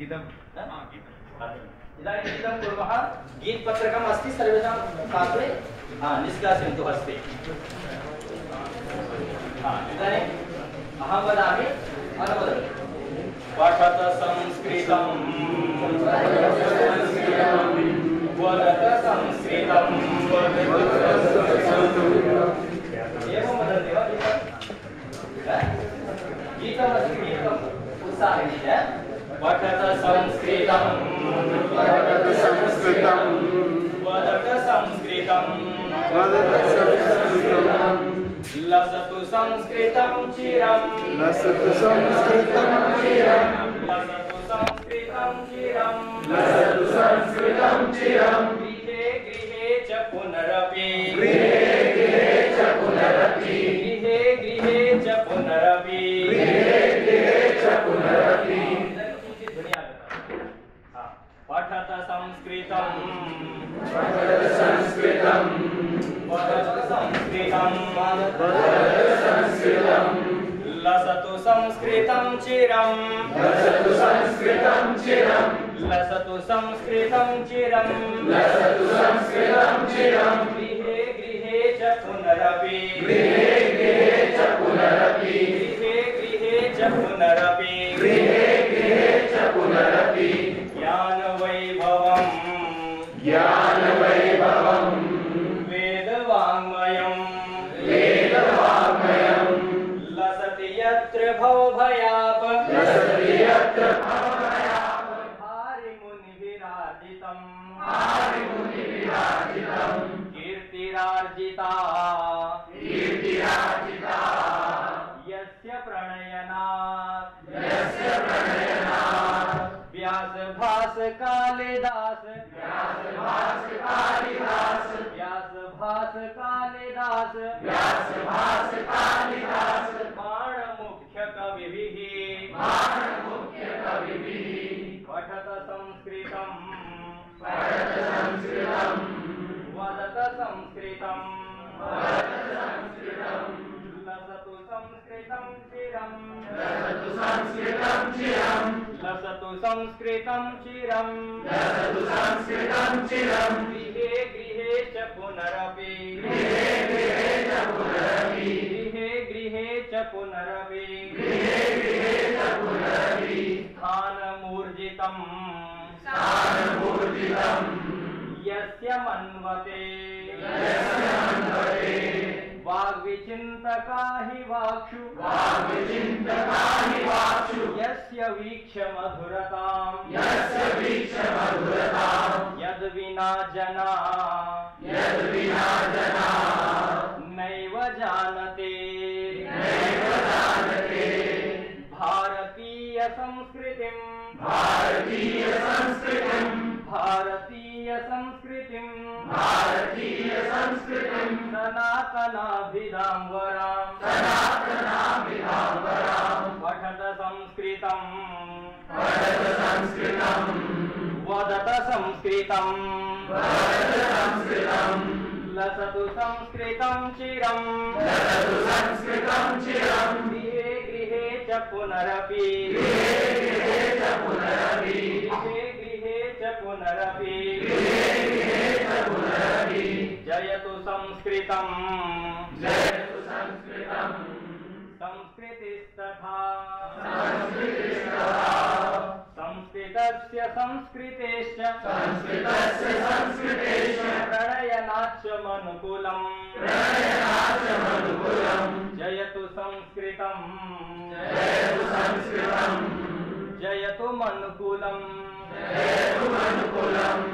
गीतं। इदानीं गीतं कुर्मः। गीतपत्रकम् अस्ति सर्वेषां पार्श्वे हा निष्कासयन्तु हस्ते इदानीम् अहं वदामि अनुवदतु पठत संस्कृतं वदत संस्कृतं एवं वदन्ति वा गीतमस्ति गीतम्। उत्साहिनी पठत संस्कृतं वदत संस्कृतं वदत संस्कृतं वदत संस्कृतं लसतु संस्कृतं चिरं लसतु संस्कृतं चिरं लसतु संस्कृतं चिरं लसतु संस्कृतं चिरं गृहे गृहे च पुनरपि। गृहे लसतु संस्कृतं चिरं लसतु संस्कृतं चिरं लसतु संस्कृतं चिरं लसतु संस्कृतं चिरं गृहे गृहे च पुनरपि। गृहे गृहे च पुनरपि। गृहे गृहे च पुनरपि गृहे गृहे च पुनरपि ज्ञानवैभवम् ज्ञानवैभवम्। कीर्तिरार्जिता कीर्तिराजिता यस्य यस्य प्रणयनात्। व्यासभास कालिदास कालिदास व्यासभास कालिदास व्यासभास कालिदास बाणमुख्य कविभिः बाणमुख्य कविभिः पठत संस्कृतम्। वदत संस्कृतम्। लसतु संस्कृतं चिरम् लसतु संस्कृतं चिरम् गृहे गृहे च पुनरपि गृहे गृहे च पुनरपि गृहे गृहे च पुनरपि गृहे गृहे च पुनरपि स्थानमूर्जितम् स्थानमूर्जितम् यस्य मन्वते यस्य हि वाक्षु वाचु यस्य वीक्ष्य मधुरताम् यस्य वीक्ष मधुरताम् यद्विना जना। यद्विना जना। नैव जानते। नैव जानते। भारतीयसंस्कृतिम् भारतीयसंस्कृतिम् भारतीयसंस्कृतिम् भारतीयसंस्कृतिम् सनातनाभिधाम्बराम् सनातनाभिधाम्बराम् पठत संस्कृतम् वदत संस्कृतम् वदत संस्कृतम् वदत संस्कृतम् लसतु संस्कृतं चिरम्। लसतु संस्कृतं चिरम्। गृहे गृहे च पुनरपि। गृहे गृहे च पुनरपि। गृहे गृहे च पुनरपि। गृहे जयतु संस्कृतम्। जयतु संस्कृतम्। संस्कृतिस्तथा। संस्कृतिस्तथा। संस्कृतस्य संस्कृतेश्च। संस्कृतस्य संस्कृतेश प्रणयनाच्च मनुकुलम् प्रणयनाचमनुकुलम् जयतु संस्कृतम्। जयतु संस्कृतम्। जयतु मनुकुलम्। जयतु मनुकुलम्।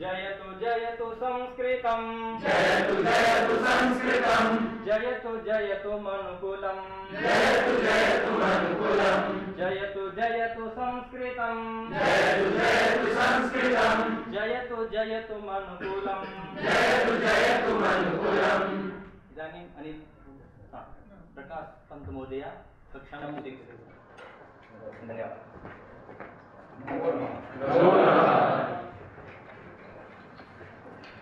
जयतु जयतु संस्कृतम्। जयतु जयतु संस्कृतम्। जयतु जयतु मनुकुलम्। जयतु जयतु मनुकुलम्। जयतु जयतु संस्कृतम्। जयतु जयतु संस्कृतम्। जयतु जयतु मनुकुलम्। जयतु जयतु मनुकुलम्। इदानीम् प्रकाश पन्त महोदय कक्षाणां उदीक्षते धन्यवादः। नमो नमः।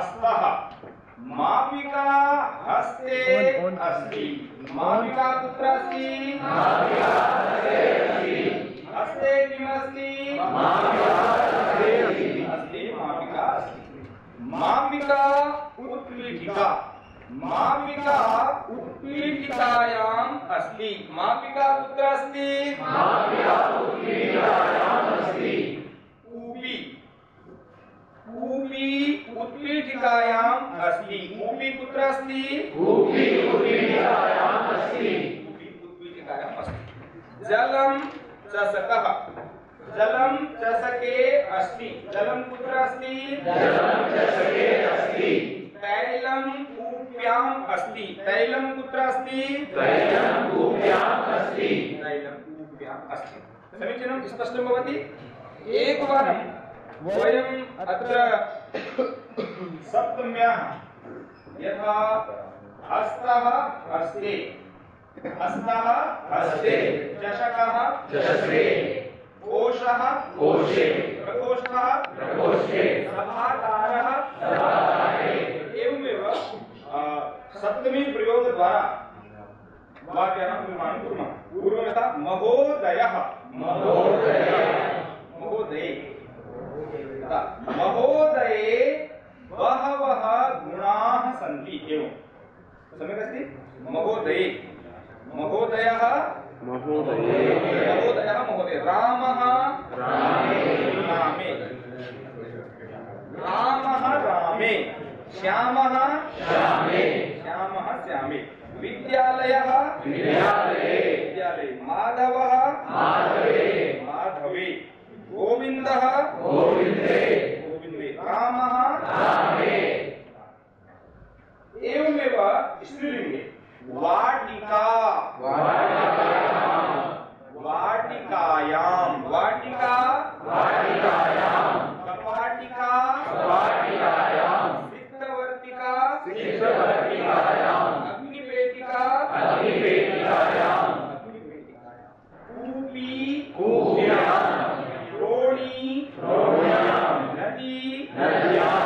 हस्तः। मापिका हस्ते अस्ति। मापिका कुत्र अस्ति? हस्ते किमस्ति? हस्ते मापिका अस्ति। मापिका उत्पीठिका। मापिका उत्पीठिकायाम् अस्ति। मापिका कुत्र अस्ति? कूपी कूपी उत्पीठिकायाम् अस्ति। कूपी कुत्र अस्ति? कूपी उत्पीठिकायाम् अस्ति। जलं चषकः। जलं चषके अस्ति। जलं कुत्र अस्ति? तैलं कूप्याम् अस्ति। तैलं कुत्र अस्ति? तैलं कूप्याम् अस्ति। समीचीनं स्पष्टं भवति? एकवारं वयम् अत्र सप्तम्याः यथा हस्तः हस्ते। हस्तः हस्ते। चषकः चषके कोशः कोशे। प्रकोष्ठः प्रकोष्ठे। सभाकारः एवमेव अ, सप्तमी प्रयोगद्वारा वाक्यानां निर्माणं कुर्मः। पूर्वं यथा महोदयः। महोदयः। महोदये। महोदये बहवः गुणाः सन्ति एवं। सम्यक् अस्ति? महोदये। महोदयः? महोदये। महोदयः महोदय। रामः? रामे। रामे। रामः रामे। श्यामः? श्यामे। श्यामः श्यामे। विद्यालयः? विद्यालये। विद्यालये। माधवः? माधवे। माधवे। गोविन्दः गोविन्दे रामः रामे एवमेव स्त्रीलिङ्गे वाटिका। वाटिकायां वाटिका। वाटिकायां कपाटिका। वाटिकायां सिक्तवर्तिका शिक्षवर्तिकायां अग्निपेटिका अग्निपेटिकायां कूपी कूप्यां द्रोणी द्रोण्यां नदी नद्यां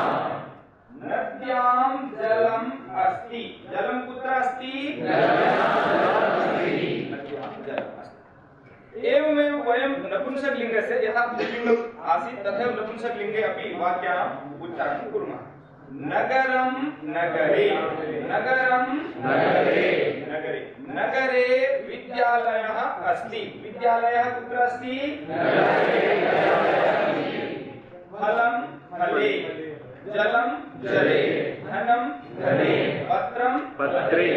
नद्यां जलम् अस्ति जलं कुत्र अस्ति नद्यां नद्यां जलम् अस्ति एवमेव वयं नपुंसकलिङ्गस्य यथा पुल्लिङ्गम् आसीत् तथैव नपुंसकलिङ्गे अपि वाक्यानाम् उच्चारणं कुर्मः नगरं नगरे नगरं नगरे। नगरे। नगरे विद्यालयः अस्ति। विद्यालयः कुत्र अस्ति? फलं फले जलं जले धनं धने पत्रं पत्रे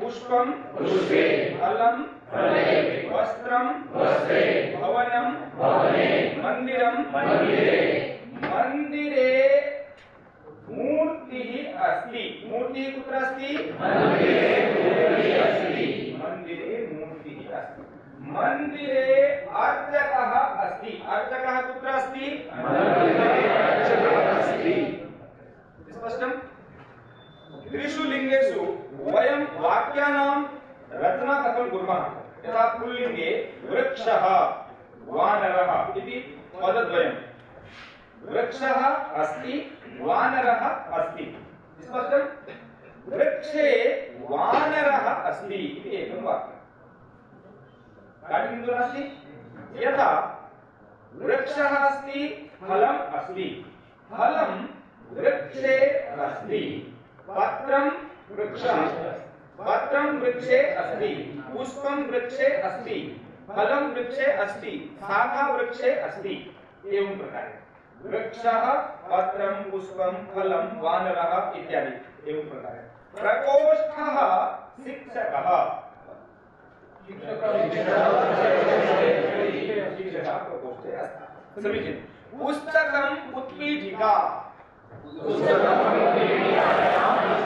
पुष्पं पुष्पे फलं फले वस्त्रं वस्त्रे भवनं मन्दिरं मन्दिरे। मन्दिरे मूर्तिः अस्ति। मूर्तिः कुत्र अस्ति? मन्दिरे मूर्तिः अस्ति। मन्दिरे मूर्तिः अस्ति। मन्दिरे अर्चकः अस्ति। अर्चकः कुत्र अस्ति? मन्दिरे अर्चकः अस्ति। स्पष्टं? त्रिषु लिङ्गेषु वयं वाक्यानां रचना कथं कुर्मः। यथा पुल्लिङ्गे वृक्षः वानरः इति पदद्वयं वृक्षः अस्ति, वानरः अस्ति। स्पष्टं वृक्षे वानरः अस्ति इति एकं वाक्यं काटिकिन्तु नास्ति यथा, वृक्षः अस्ति, फलम् अस्ति। फलं वृक्षे अस्ति। पत्रं वृक्षः। पत्रं वृक्षे अस्ति, पुष्पं वृक्षे अस्ति, फलं वृक्षे अस्ति, शाखा वृक्षे अस्ति। एवं प्रकारे। वृक्षः, पत्रं, पुष्पं, फलं, वानरः इत्यादि। एवं प्रकारे। प्रकोष्ठः, शिक्षकः। समीचीनं। पुस्तकम् उत्पीठिका। समीचीनं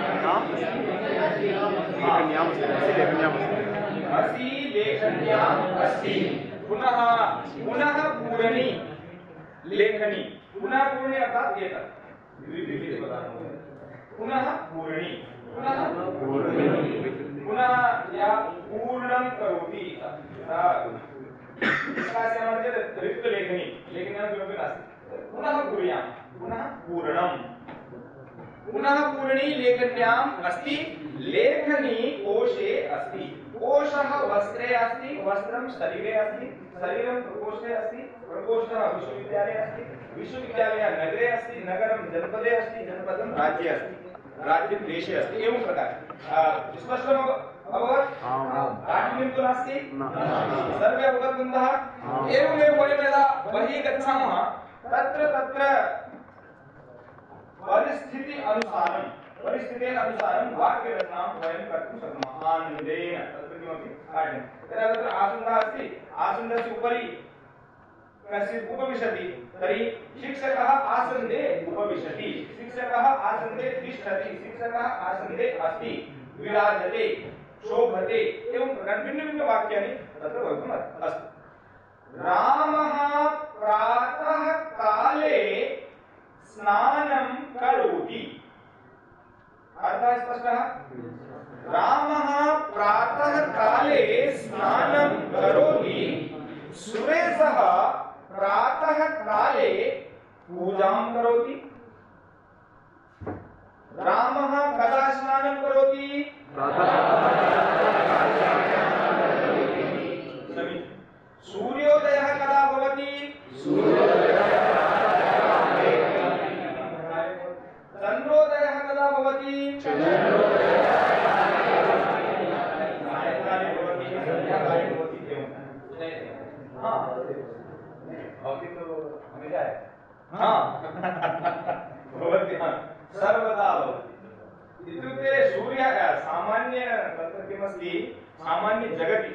अस्ति पुनः पुनः पूरणी लेखनी पुनः पूरणी अर्थात एतत् पुनः पूरणी पुनः पुनः या पूर्णं करोति तस्यामः रिक्तलेखनी लेखन्यां किमपि नास्ति पुनः कुर्यां पुनः पूर्णम् पुनः पूर्णी लेखन्याम् अस्ति लेखनी कोशे अस्ति। कोशः वस्त्रे अस्ति वस्त्रं शरीरे अस्ति शरीरं प्रकोष्ठे अस्ति प्रकोष्ठः विश्वविद्यालये अस्ति विश्वविद्यालयः नगरे अस्ति नगरं जनपदे अस्ति जनपदं राज्ये अस्ति राज्यं देशे अस्ति एवं प्रकारे। स्पष्टम् अभवत्? काठिन्यं तु नास्ति? सर्वे अवगतवन्तः एवमेव वयं यदा बहिः गच्छामः। तत्र तत्र परिस्थिति अनुसारं परिस्थितेः अनुसारं वाक्यरचनां वयं कर्तुं शक्नुमः। आनन्देन तत्र कार्यं। यदा तत्र आसन्दः अस्ति, आसन्दस्य उपरि कश्चित् उपविशति, तर्हि शिक्षकः आसन्दे उपविशति। शिक्षकः आसन्दे तिष्ठति, शिक्षकः आसन्दे अस्ति। विराजते, शोभते, एवं प्रकार भिन्नभिन्नवाक्यानि तत्र भवितुम् अस्ति। रामः प्रातः काले स्नानं करोति। अर्थः स्पष्टः? रामः प्रातः काले स्नानं करोति सुरेशः प्रातः काले पूजां करोति। रामः कदा स्नानं करोति? सूर्योदयः कदा भवति? चन्द्रोदयः कदा भवति सायङ्काले भवति सन्ध्याकाले भवति एवं हाँ भवति तो हमेशा है हाँ भवति हाँ सर्वदा इत्युक्ते सूर्यः सामान्य तत्र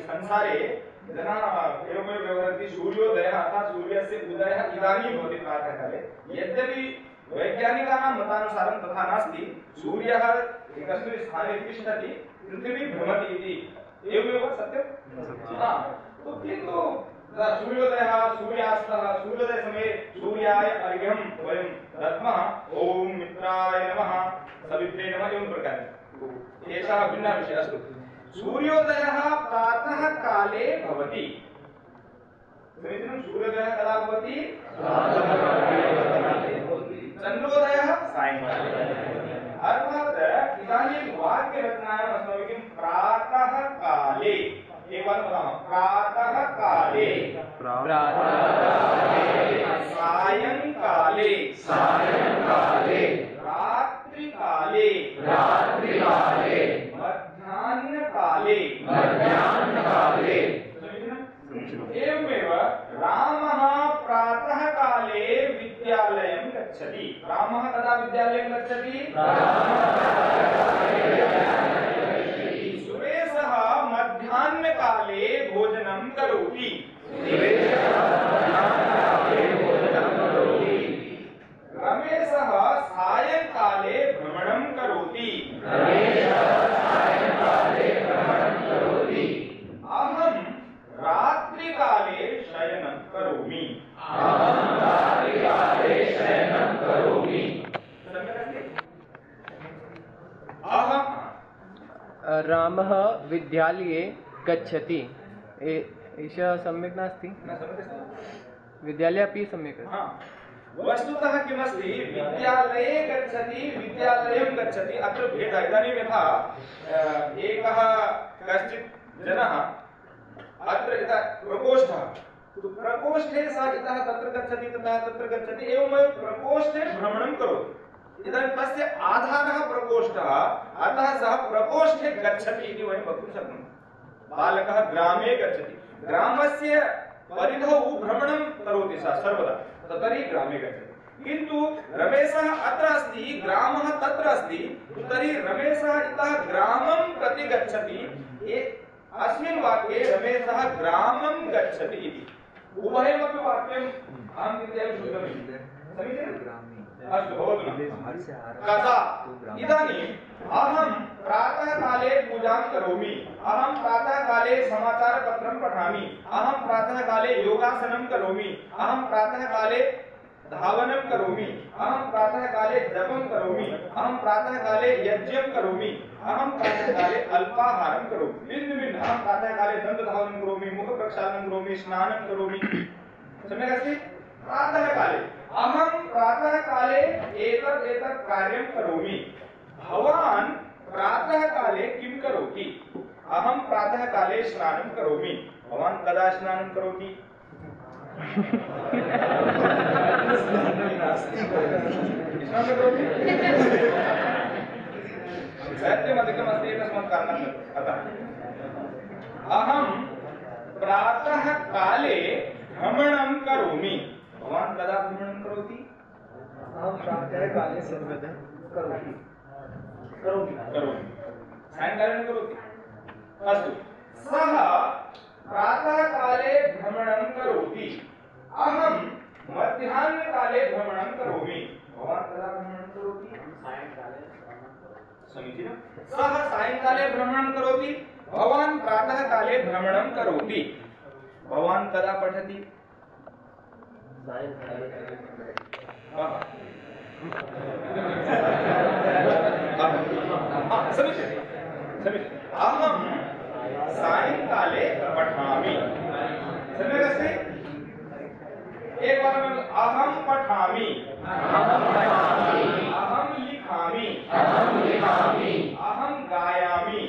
संसारे जनाः एवमेव व्यवहरन्ति सूर्योदयः अर्थात् सूर्यस्य उदयः इदानीं भवति प्रातःकाले यद्यपि वैज्ञानिकानां मतानुसारं तथा नास्ति। सूर्यः एकस्मिन् स्थाने तिष्ठति पृथिवी भ्रमति इति। एवमेव सत्यं? हा। तो किन्तु सूर्योदयः सूर्यास्तः सूर्योदयसमये सूर्याय अर्घ्यं वयं दद्मः। ॐ मित्राय नमः। सवित्रे नमः एवं प्रकारे। एषः भिन्नः विषयः अस्तु। सूर्योदयः प्रातः काले भवति। समीचीनं सूर्योदयः कदा भवति। चन्द्रोदयः सायङ्काले अर्थात् इदानीं वाक्यरचनायाम् अस्माभिः किं प्रातः काले। एकवारं वदामः। प्रातः काले। सायङ्काले सायङ्काले रात्रिकाले। रात्रिकाले। मध्याह्नकाले। मध्याह्नकाले समीचीनम् एवमेव रामः प्रातः काले विद्यालयं गच्छति रामः कदा विद्यालयं गच्छति सुरेशः मध्याह्नकाले भोजनं करोति रमेशः सायङ्काले भ्रमणं करोति अहं रात्रिकाले शयनं करोमि सम्यक् अस्ति? अहं रामः विद्यालये गच्छति। एषः सम्यक् नास्ति? विद्यालये अपि सम्यक् अस्ति? वस्तुतः किमस्ति? विद्यालये गच्छति विद्यालयं गच्छति अत्र भेदः। इदानीं यथा एकः कश्चित् जनः अत्र यथा प्रकोष्ठः। प्रकोष्ठे सः इतः तत्र गच्छति ततः तत्र गच्छति एवमेव प्रकोष्ठे भ्रमणं करोति। इदानीं तस्य आधारः प्रकोष्ठः, अतः सः प्रकोष्ठे गच्छति इति वयं वक्तुं शक्नुमः। बालकः ग्रामे गच्छति। ग्रामस्य परिधौ भ्रमणं करोति सः सर्वदा तर्हि ग्रामे गच्छति। किन्तु रमेशः अत्र अस्ति, ग्रामः तत्र अस्ति तर्हि रमेशः इतः ग्रामं प्रति गच्छति। अस्मिन् वाक्ये रमेशः ग्रामं गच्छति इति। उभयमपि वाक्यम् अहं चिन्तयामि शुद्धमिति समीचीनम्? अस्तु भवतु न। कदा इदानीम् अहं प्रातःकाले पूजां करोमि। अहं प्रातःकाले समाचारपत्रं पठामि। अहं प्रातःकाले योगासनं करोमि। अहं प्रातःकाले धावनं करोमि। अहं प्रातःकाले जपं करोमि। अहं प्रातःकाले यज्ञं करोमि। अहं प्रातःकाले अल्पाहारं करोमि। भिन्न भिन्न अहं प्रातःकाले दन्तधावनं करोमि मुखप्रक्षालनं करोमि स्नानं करोमि। सम्यक् अस्ति प्रातःकाले। अहं प्रातःकाले एतत् एतत् कार्यं करोमि। भवान् प्रातःकाले किं करोति? अहं प्रातःकाले स्नानं करोमि। भवान् कदा स्नानं करोति? स्नानं करोति। कारणात् अतः अहं प्रातःकाले भ्रमणं करोमि। भवान् कदा भ्रमणं करोति? अहं प्रातःकाले सर्वदा करोमि करोमि करोमि करोति अस्तु। सः प्रातःकाले भ्रमणं करोति। अहं मध्याह्नकाले भ्रमणं करोमि। भवान् कदा भ्रमणं करोति। समीचीनं? सः सायङ्काले भ्रमणं करोति। भवान् प्रातःकाले भ्रमणं करोति। भवान् कदा पठति। हाँ। हाँ, समीचीनं समीचीनम् अहं सायङ्काले पठामि सम्यक् अस्ति एकवारम् अहं पठामि अहं लिखामि अहं गायामि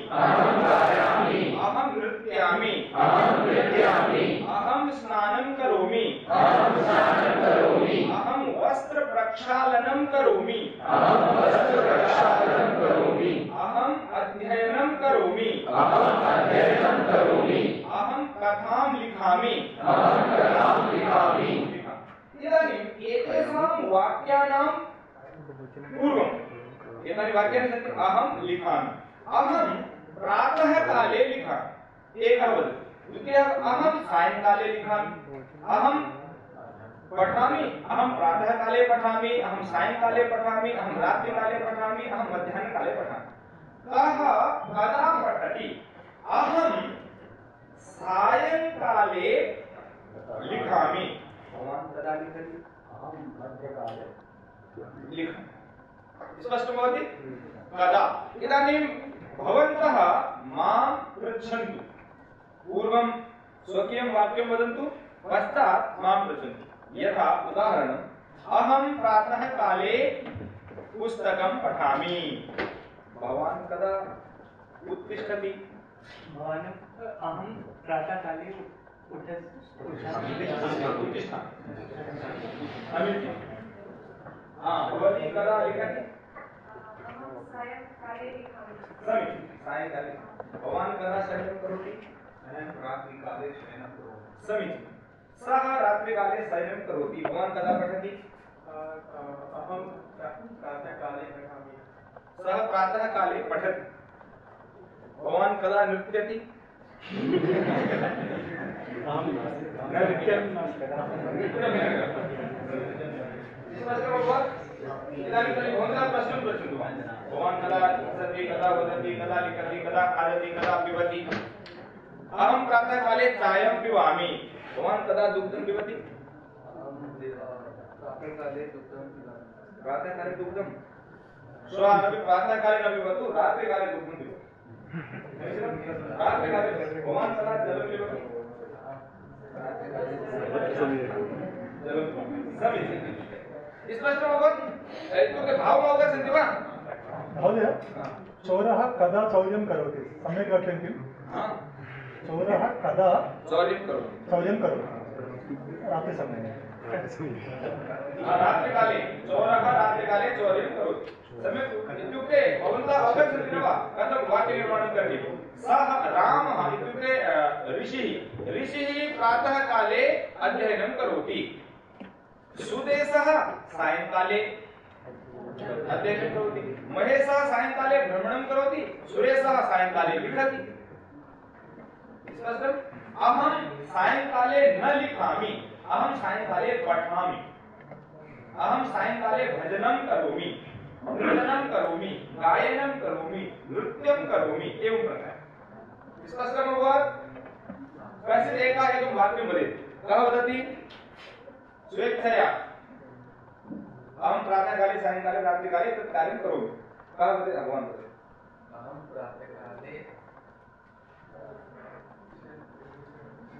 अहं नृत्यामि अहं स्नानं करोमि अहं वस्त्र प्रक्षालनं करोमि। अहम् अध्ययनं करोमि। अहं कथां लिखामि। इदानीम् एतेषां वाक्यानां पूर्वम् एतानि वाक्यानि सन्ति अहं लिखामि। अहं प्रातःकाले लिखामि। एकः वदति। द्वितीयः अहं सायङ्काले लिखामि। अहं पठामि अहं प्रातःकाले पठामि अहं सायङ्काले पठामि अहं रात्रिकाले पठामि अहं मध्याह्नकाले पठामि। कः कदा पठति? अहं सायङ्काले लिखामि। भवान् कदा लिखति? अहं मध्यकाले। लिखामि। स्पष्टं भवति? कदा? इदानीं भवन्तः माँ पृच्छन्तु। पूर्वं स्वकीयं वाक्यं वदन्तु पश्चात् माँ पृच्छन्तु। यथा उदाहरणम् अहं प्रातःकाले पुस्तकं पठामि। भवान् कदा उत्तिष्ठति? भवान् अहं प्रातःकाले उठ उठामि। उत्तिष्ठामि भवती कदा लिखति? समीचीनं। सायङ्काले भवान् कदा शयनं करोति? रात्रिकाले शयनं करोमि। समीचीनं सः रात्रिकाले शयनं करोति। भवान् कदा पठति अहं प्रातःकाले पठामि। सः प्रातःकाले पठति। भवान् कदा नृत्यति? इदानीं भवन्तः प्रश्नं पृच्छन्तु। भवान् कदा हसति कदा वदति कदा लिखति कदा खादति कदा पिबति? अहं प्रातःकाले चायं पिबामि। भवान् कदा दुग्धं पिबति? प्रातःकाले दुग्धं पिबामि। प्रातःकाले दुग्धं? श्वः अपि प्रातःकाले न पिबतु रात्रिकाले दुग्धं पिबतु। रात्रिकाले भवान् कदा जलं पिबति? समीचीनं स्पष्टम् अभवत्? इत्युक्ते भावम् अवगच्छन्ति वा? महोदय चोरः कदा चौर्यं करोति? सम्यक् हा, चोरः कदा? चौर्यं करोति चौर्यं करोति रात्रिसमये रात्रिकाले चोरः रात्रिकाले चौर्यं करोति सम्यक् इत्युक्ते भवन्तः अवगच्छन्ति न वा? कथं वाक्यनिर्माणं करणीयं? सः रामः इत्युक्ते ऋषिः। ऋषिः प्रातःकाले अध्ययनं करोति। सुदेशः सायङ्काले अध्ययनं करोति। महेशः सायङ्काले भ्रमणं करोति। सुरेशः सायङ्काले लिखति। स्पष्टम् अहं सायङ्काले न लिखामि अहं सायङ्काले पठामि। अहं सायङ्काले भजनं करोमि। नृत्यं करोमि, गायनं करोमि, नृत्यं करोमि, एवं प्रकारे। स्पष्टम् अभवत् कश्चित् एकः एकं वाक्यं वदेत् कः वदति स्वेच्छया अहं प्रातःकाले सायङ्काले रात्रिकाले तत् कार्यं करोमि कः वदति भगवान् वदति अहं प्रातःकाले अहं प्रातःकाले विद्यालये गच्छामि समीचीनं प्रातःकाले विद्यालयं गच्छामि अहं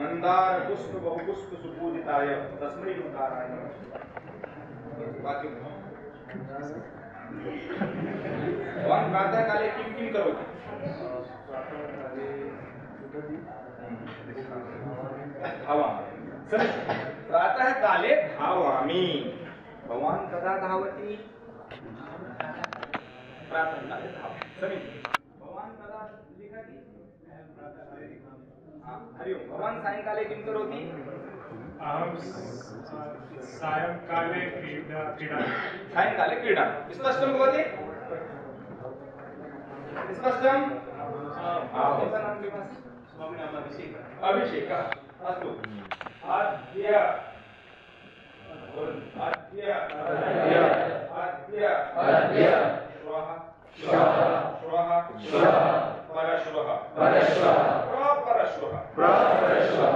मन्दार पुष्प बहु पुष्प सुपूजिताय तस्मै ओंकाराय नमः। वाक्यं भवान् प्रातःकाले किं किं करोति प्रातःकाले उठति धावामि। भवान् कदा धावति? प्रातःकाले धावति समीचीनं। भवान् कदा लिखति? हा, हरि ओम् भवान् सायङ्काले किं करोति? अहं सायङ्काले क्रीडा क्रीडामि सायङ्काले क्रीडामि स्पष्टं भवति? स्पष्टम् हा, भवतः नाम किम् अस्ति। स्वामी नाम अभिषेकः अभिषेकः अस्तु अद्य अद्य अद्य अद्य श्वः। श्वः। श्वः। श्वः। परश्वः। परश्वः प्रपरश्वः प्रपरश्वः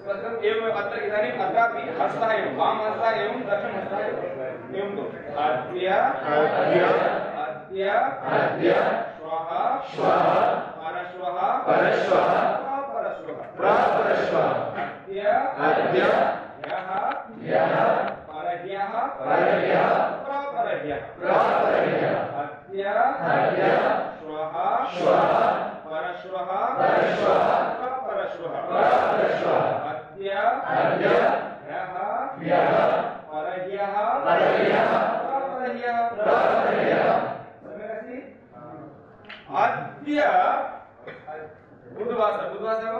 स्पष्टम् एवम् अत्र इदानीम् अत्रापि हस्तः एवं वामहस्तः एवं दक्षिणहस्तः एवं। एवं करोतु अद्य अद्य अद्य अद्य श्वः श्वः परश्वः परश्वः प्रपरश्वः प्रपरश्वः अद्य अद्य ह्यः ह्यः परह्यः परह्यः प्रपरह्यः। प्रपरह्यः। अद्य अद्य श्वः श्वः परश्वः परश्वः प्रपरश्वः प्रपरश्वः अद्य अद्य ह्यः ह्यः परह्यः परह्यः प्रपरह्यः प्रपरह्यः सम्यक् अद्य बुधवासर बुधवासर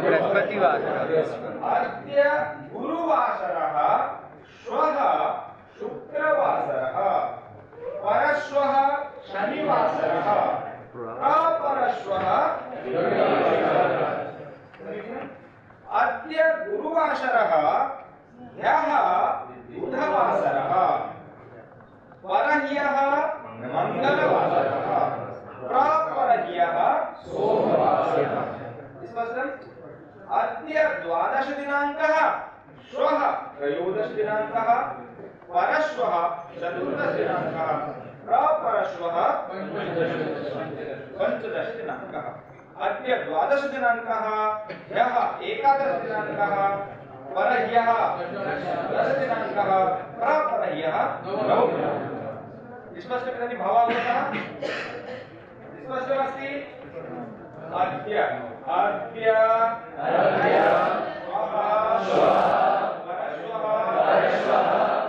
बृहस्पतिवासरः। अद्य गुरुवासरः श्वः शुक्रवासरः। परश्वः शनिवासरः। अपरश्वः अद्य गुरुवासरः ह्यः बुधवासरः। परह्यः मङ्गलवासरः। प्रापरह्यः सोमवासरः। स्पष्टम् अद्य द्वादशदिनाङ्कः, श्वः त्रयोदशदिनाङ्कः, परश्वः चतुर्दशदिनाङ्कः। प्रपरश्वः पञ्चदशदिनाङ्कः अद्य द्वादशदिनाङ्कः ह्यः एकादशदिनाङ्कः परह्यः दशदिनाङ्कः प्रपरह्यः स्पष्टम् इदानीं भावावगतः स्पष्टमस्ति अद्य अद्य अद्य श्वः परश्वः परश्वः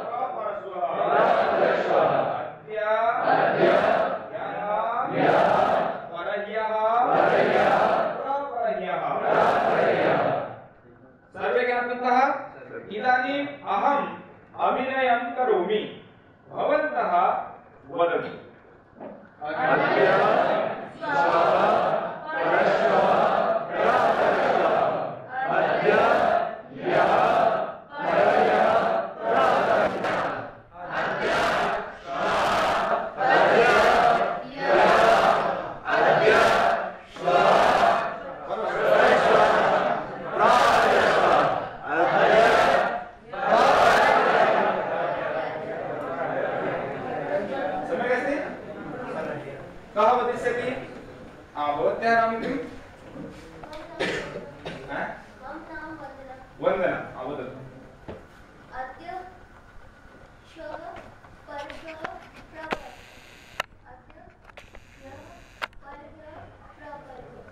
प्रपरश्वः प्रपरश्वः अद्य अद्य ह्यः ह्यः परह्यः परह्यः प्रपरह्यः प्रपरह्यः सर्वे ज्ञातवन्तः इदानीम् अहम् अभिनयं करोमि। भवन्तः वदन्तु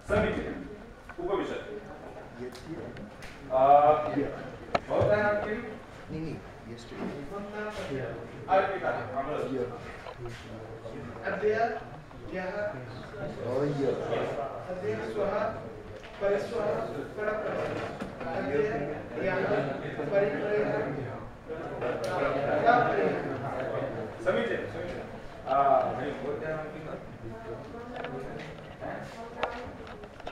सभी उपविशति भवतः नाम किम् Nini, yesterday. Here. Here. Adya, Yaha. Oh, yeah. Adya, Swaha, Paraswaha, Parapraha. Adya, Yaha, Paripraha. Prapraha. Samite, samite. Ah, very good.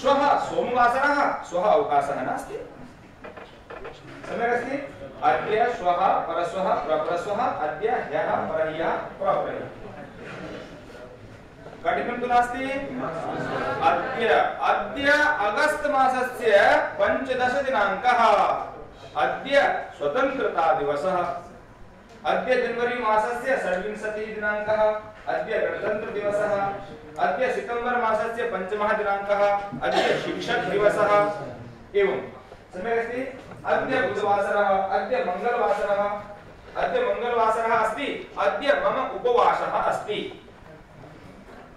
श्वः सोमवासरः श्वः अवकाशः नास्ति। सम्यक् अस्ति अद्य श्वः परश्वः प्रपरश्वः अद्य ह्यः परह्यः प्रपरह्यः कठिनं तु नास्ति? अद्य अद्य अगस्त मासस्य पञ्चदश दिनाङ्कः अद्य स्वतन्त्रता दिवसः अद्य जनवरी मासस्य षड्विंशतिः दिनाङ्कः अद्य अद्य सितम्बर् मासस्य पञ्चमः दिनाङ्कः अद्य शिक्षक दिवसः एवं। सम्यक् अस्ति अद्य बुधवासरः अद्य मङ्गलवासरः अद्य मङ्गलवासरः अस्ति अद्य मम उपवासः अस्ति।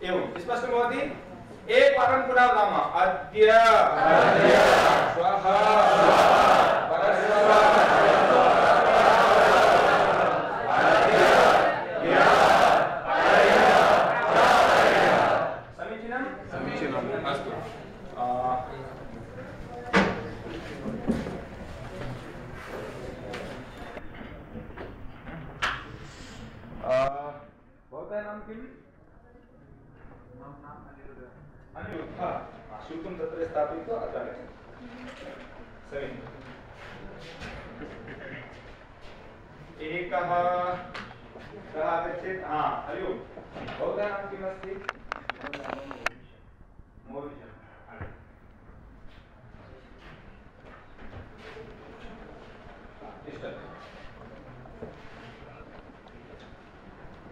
एवं। स्पष्टं भवति? एकवारं पुनः वदामः अद्य। श्वः परश्वः समीचीनं समीचीनम् अस्तु आ, आ, भवतः नाम किम् हा, शुल्कं तत्र स्थापयित्वा अत्र आगच्छतु समीचीनम् एकः कः आगच्छेत् हा हरि ओम् भवतः नाम किम् अस्ति मोविशन् आगच्छतु। तिष्ठतु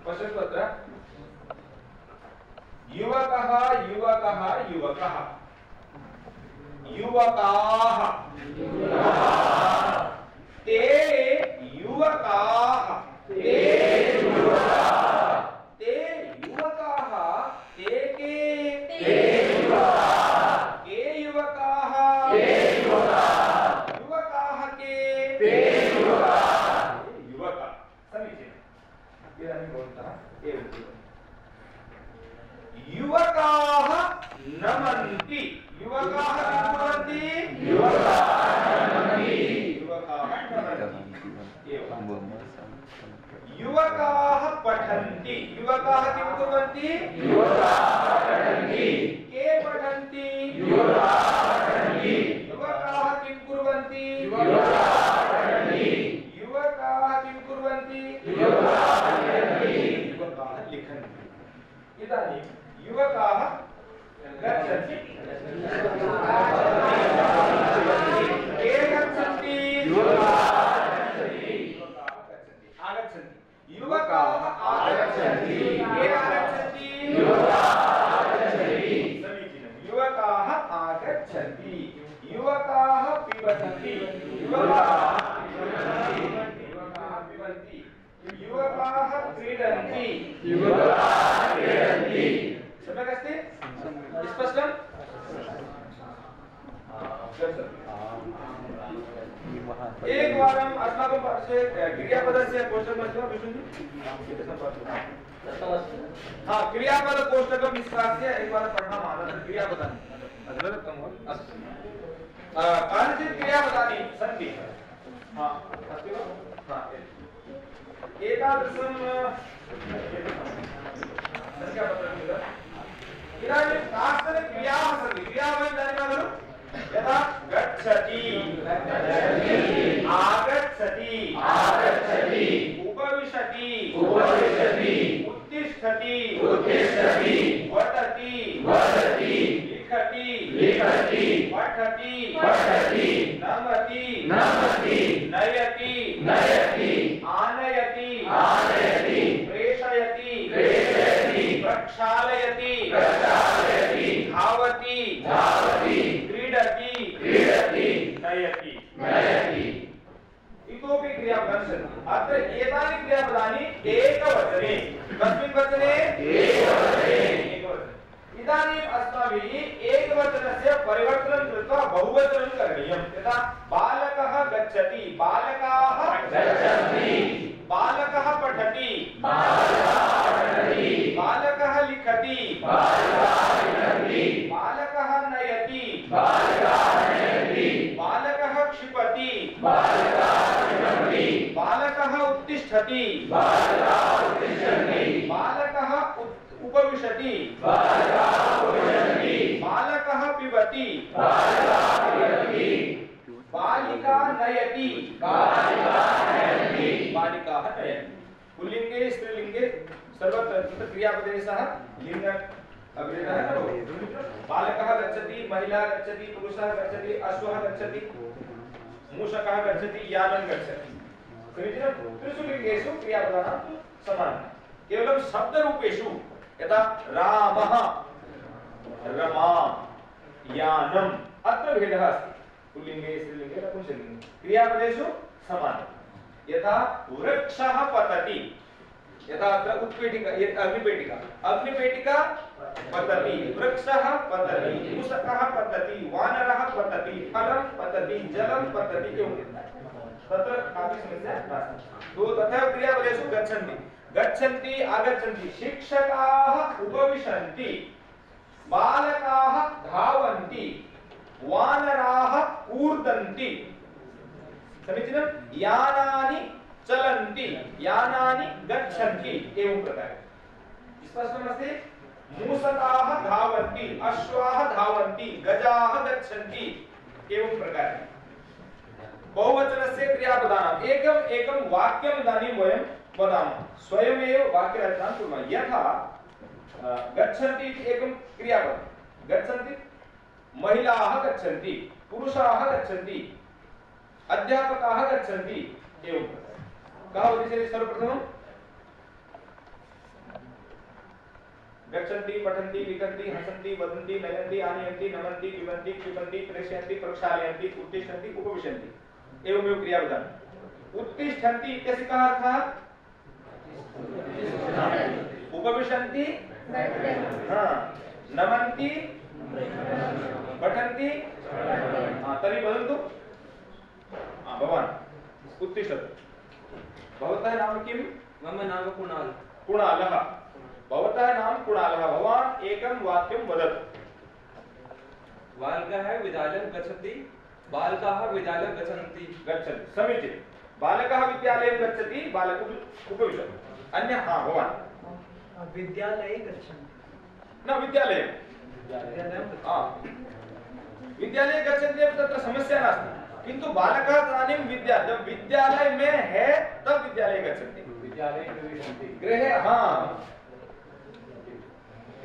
पश्यतु अत्र युवकः युवकः युवकः। युवकाः। ते युवकाः ते ते युवकाः ते के के युवकाः युवकाः के युवकाः समीचीनम् इदानीं भवन्तः एवं कुर्वन्तु युवकाः नमन्ति युवकाः किं कुर्वन्ति युवकाः नमन्ति एवं युवकाः पठन्ति युवकाः किं कुर्वन्ति के पठन्ति युवकाः किं कुर्वन्ति युवकाः किं कुर्वन्ति युवकाः लिखन्ति इदानीं युवकाः गच्छन्ति के गच्छन्ति आगच्छन्ति युवकाः आगच्छन्ति के आगच्छन्ति समीचीनं युवकाः आगच्छन्ति युवकाः पिबन्ति युवकाः युवकाः पिबन्ति युवकाः क्रीडन्ति सम्यक् अस्ति स्पष्टम् एकवारम् अस्माकं पार्श्वे क्रियापदस्य कोष्टकम् अस्ति वा विष्णुजी हा क्रियापदकोष्टकं निष्कास्य अत्र दत्तं वा अस्तु। आ, कानिचित् क्रियापदानि सन्ति? हा अस्ति। वा हा एतादृशं संख्यापत्रं किल? इदानीं काश्चन क्रियाः सन्ति। क्रियाः वयं जानीमः खलु? यथा गच्छति। आगच्छति। उपविशति उत्तिष्ठति वदति लिखति पठति नमति नयति पश्यन्तु अत्र एतानि क्रियापदानि एकवचने कस्मिन् वचने एकवचने इदानीम् अस्माभिः एकवचनस्य परिवर्तनं कृत्वा बहुवचनं करणीयं यथा बालकः गच्छति बालकाः गच्छन्ति बालकः पठति बालकः लिखति बालकः नयति बालकः क्षिपति बालकः उत्तिष्ठति बालकः उत्- उपविशति बालकः पिबति बालिका नयति बालिकाः नयन्ति पुल्लिङ्गे स्त्रीलिङ्गे सर्वत्र तत्र क्रियापदे सह लिङ्ग अभिनयः न बालकः गच्छति महिला गच्छति पुरुषः गच्छति अश्वः गच्छति मूषकः गच्छति यानं गच्छति। समीचीनं? त्रिषु लिङ्गेषु क्रियापदानां समानः। केवलं शब्दरूपेषु यथा रामः रमा यानम् अत्र भेदः अस्ति। पुल्लिङ्गे स्त्रीलिङ्गे नपुंसकलिङ्गे क्रियापदेषु समानः। यथा वृक्षः पतति। यथा अत्र अग्निपेटिका अग्निपेटिका पतति, वृक्षः पतति मूषकः पतति, वानरः पतति, फलं पतति, जलं पतति, एवं तत्र कापि समस्या नास्ति। तो तथा क्रियापदेषु गच्छन्ति। गच्छन्ति, आगच्छन्ति, शिक्षकाः उपविशन्ति, बालकाः धावन्ति, वानराः कूर्दन्ति। समीचीनं? यानानि चलन्ति, यानानि गच्छन्ति, एवं प्रकारे। स्पष्टमस्ति? मूषकाः धावन्ति, अश्वाः धावन्ति, गजाः गच्छन्ति, एवं प्रकारे। बहुवचनस्य क्रियापदानाम् एकम्, एकं वाक्यम् इदानीं वयं वदामः। स्वयमेव वाक्यरचनां कुर्मः। यथा गच्छन्ति इति एकं क्रियापदं गच्छन्ति, महिलाः गच्छन्ति, पुरुषाः गच्छन्ति, अध्यापकाः गच्छन्ति, एवं प्रकारे। कः वदति चेत् सर्वप्रथमं गच्छन्ति पठन्ति, लिखन्ति, हसन्ति, वदन्ति नयन्ति आनयन्ति, नमन्ति, पिबन्ति क्षिपन्ति प्रेषयन्ति, प्रक्षालयन्ति, उत्तिष्ठन्ति, उपविशन्ति। एवमेव उत्तिष्ठन्ति इत्यस्य कः अर्थः उपविशन्ति, हा, नमन्ति, पठन्ति, हा, तर्हि वदन्तु। भवान्, उत्तिष्ठतु। भवतः नाम किं मम नाम कुणाल। कुणालः। भवतः नाम कुणालः? भवान् एकं वाक्यं वदतु। बालकः विद्यालयं गच्छति बालकाः विद्यालयं गच्छन्ति। गच्छन्ति समीचीनं। बालकः विद्यालयं गच्छति बालकः उपविशति। अन्यः हा भवान्। विद्यालये गच्छन्ति। न विद्यालयं। विद्यालयं विद्यालये गच्छन्ति तत्र समस्या नास्ति। किन्तु बालकः विद्या जब विद्यालय में है तब विद्यालये गच्छन्ति विद्यालये गृहे हा।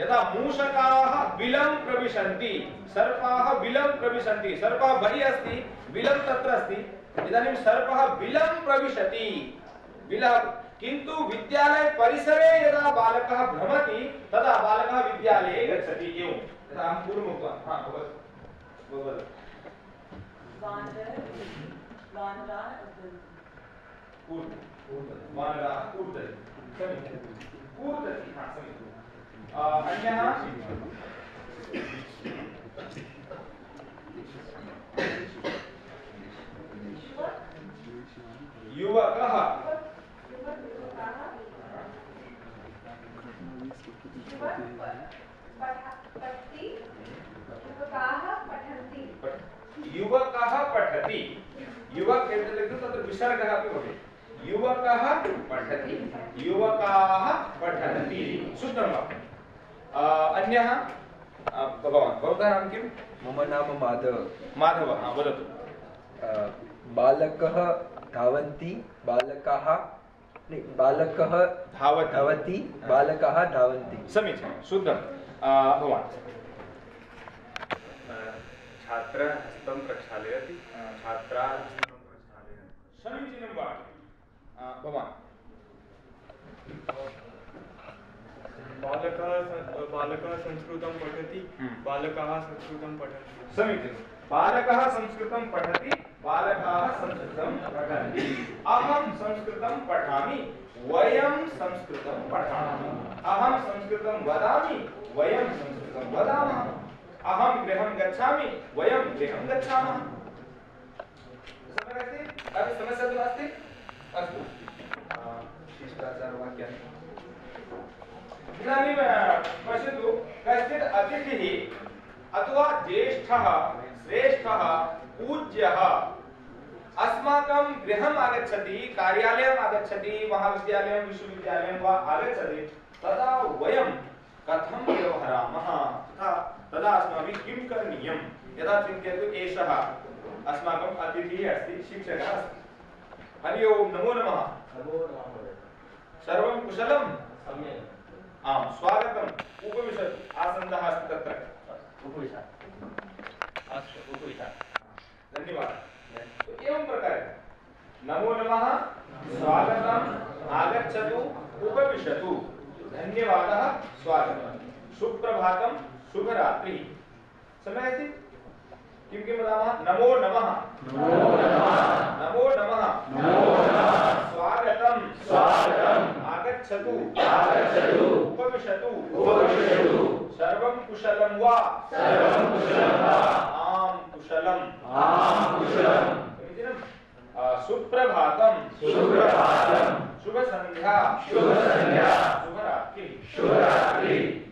यथा मूषकाः बिलं प्रविशन्ति सर्पाः बिलं प्रविशन्ति सर्पः बहिः अस्ति बिलं तत्र अस्ति इदानीं सर्पः बिलं प्रविशति। बिलः किन्तु विद्यालय परिसरे यदा बालकः भ्रमति तदा बालकः विद्यालये गच्छति। एवं अहं पूर्वम् उक्तवान्। हा भवतु। वदतु अन्यः युवकः युवकाः पठन्ति युवकः पठति। युवक यद् लिखितं तत्र विसर्गः अपि भवेत् युवकः पठति। युवकाः पठन्ति शुद्धं वाक्यम् अन्यः? भवान् भवतः नाम किं मम नाम माधव। माधवः। हा, वदतु। बालकः धावन्ति बालकाः बालकः धावति। धावति बालकाः धावन्ति। समीचीनं। शुद्धं। भवान्। छात्रः हस्तं प्रक्षालयति। छात्राः हस्तं प्रक्षालयन्ति समीचीनं वाक्यं भवान्। बालकः बालकः संस्कृतं पठति हम्म। बालकाः संस्कृतं पठन्ति। समीचीनं। बालकः संस्कृतं पठति बालकाः संस्कृतं पठन्ति। अहं संस्कृतं पठामि वयं संस्कृतं पठामः। अहं संस्कृतं वदामि वयं संस्कृतं वदामः। अहं गृहं गच्छामि, वयं गृहं गच्छामः। अस्ति कापि समस्या तु अस्तु। इदानीं पश्यतु, कश्चित् अतिथिः अथवा ज्येष्ठः, श्रेष्ठः, पूज्यः अस्माकं गृहम् आगच्छति, कार्यालयम् आगच्छति, महाविद्यालयं, विश्वविद्यालयं वा आगच्छति, तदा वयं कथं व्यवहरामः? तथा तदा अस्माभिः किं करणीयं? यदा चिन्तयतु एषः अस्माकम् अतिथिः अस्ति शिक्षकः अस्ति। हरि ओं नमो नमः। सर्वं कुशलं? आं स्वागतम्। उपविशतु। आसन्दः अस्ति तत्र। धन्यवादः। तो एवं प्रकारे नमो नमः स्वागतम् आगच्छतु उपविशतु। धन्यवादः स्वागतं सुप्रभातं शुभरात्रिः। सम्यक् अस्ति किं किं वदामः नमो नमः। नमो नमः। स्वागतं स्वागतम्। आगच्छतु। आगच्छतु। उपविशतु। उपविशतु। सर्वं कुशलं वा? सर्वं कुशलं वा? आं कुशलम्। आं कुशलम्। समीचीनम् आ, सुप्रभातं सुप्रभातं शुभ संध्या शुभ संध्या शुभरात्रि। शुभरात्रि।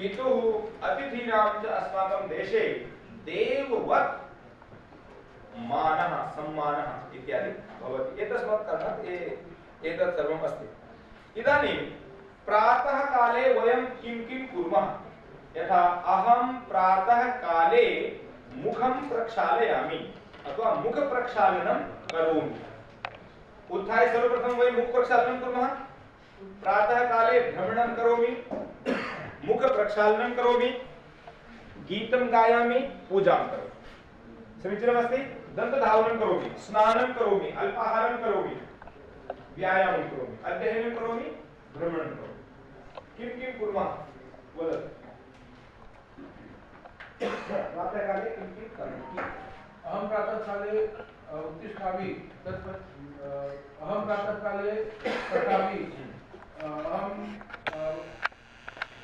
पितुः अतिथीनां च अस्माकं देशे देववत् मानः, सम्मानः इत्यादि भवति। एतस्मात् कारणात् ए- एतत् सर्वम् अस्ति। इदानीं प्रातःकाले वयं किं किं कुर्मः? यथा अहं प्रातःकाले मुखं प्रक्षालयामि अथवा मुखप्रक्षालनं करोमि। उत्थाय सर्वप्रथमं वयं मुखप्रक्षालनं कुर्मः। प्रातःकाले भ्रमणं करोमि। मुखप्रक्षालनं करोमि गीतं गायामि पूजां करोमि। समीचीनमस्ति? दन्तधावनं करोमि स्नानं करोमि अल्पाहारं करोमि व्यायामं करोमि अध्ययनं करोमि भ्रमणं करोमि। किं किं कुर्मः? वदतु। प्रातःकाले किं किं करोमि? अहं प्रातःकाले उत्तिष्ठामि अ, अहं प्रातःकाले पठामि। अ, अहं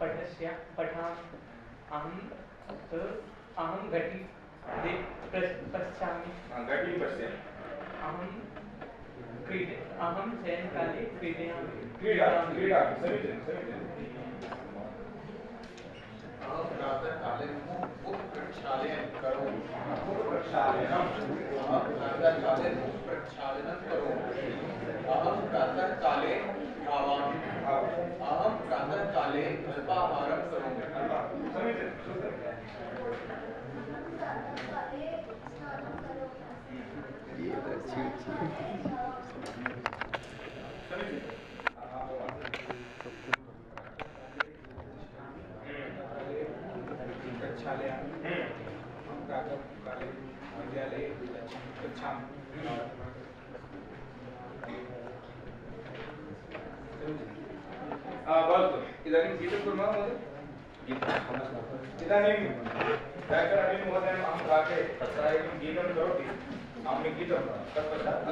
पठस्य पठा अहं तु अहं घटी पश्यामि। घटीं पश्यामि। अहं क्रीड अहं सायङ्काले क्रीडयामि। क्रीडा क्रीडामि समीचीनं समीचीनं। अहं प्रातःकाले मुखप्रक्षालनं करोमि। मुखप्रक्षालनम् अहं प्रातःकाले मुखप्रक्षालनं करोमि अहं प्रातःकाले खावामि अहं प्रातःकाले अल्पाहारं करोमि ये अच्छी। प्रक्षालयामि इदानीं गीतं कुर्मः महोदय इदानीं व्याकरणेन महोदयम् अहं प्राके तत्र एकं गीतं करोति अहं गीतं तत्पश्चात्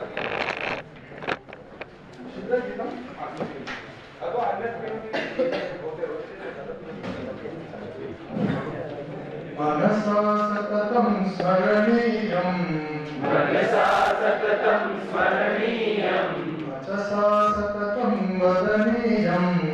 शुद्धगीतम् अथवा अन्यत् किमपि भवते मनसा सततं स्मरणीयं मनसा सततं स्मरणीयं वचसा सततं वदनीयम्।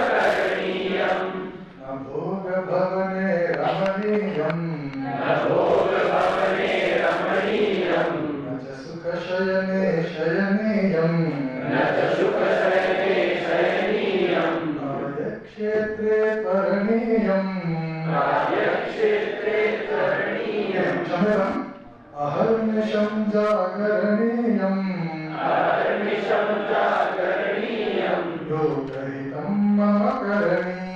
जहरम् अहर्निशं जागरणीयम्। अहर्निशं जागरणीयं योगहितं मम करणीयम्।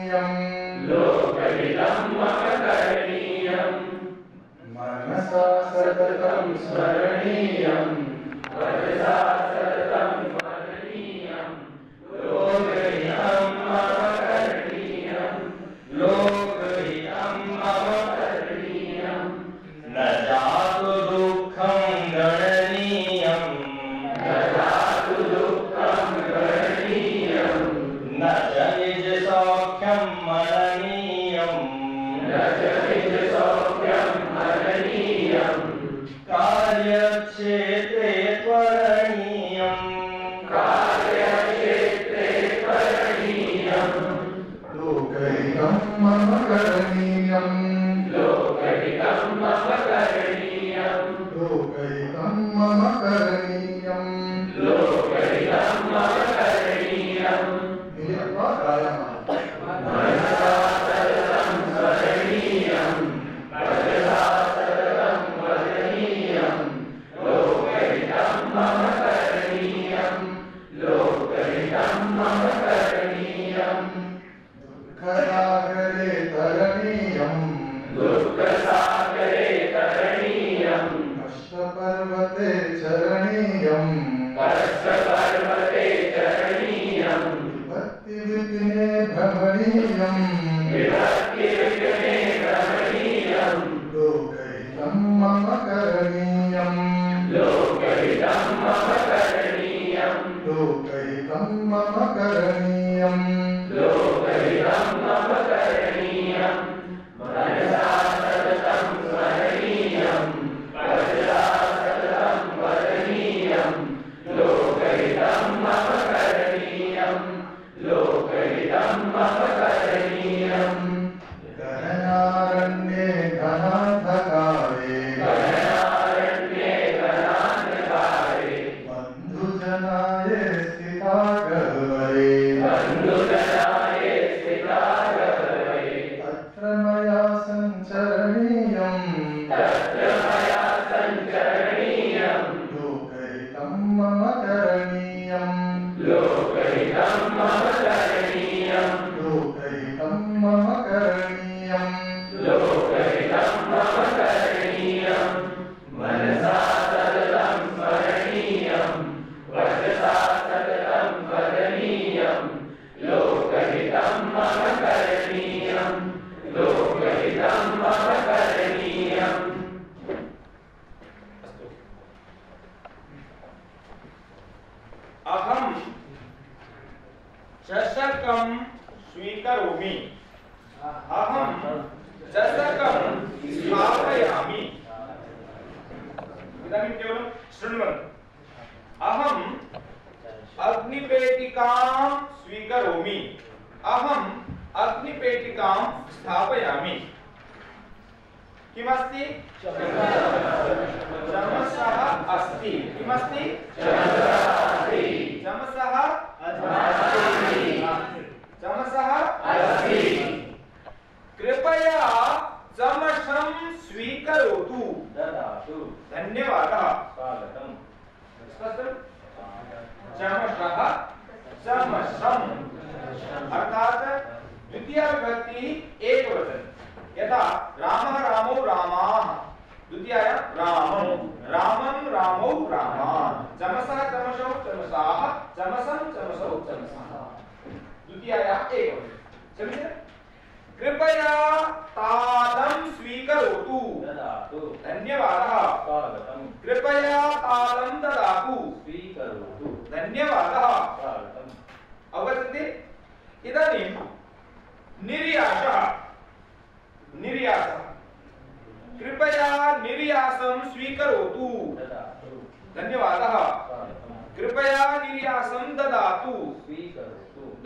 निर्यासं ददातु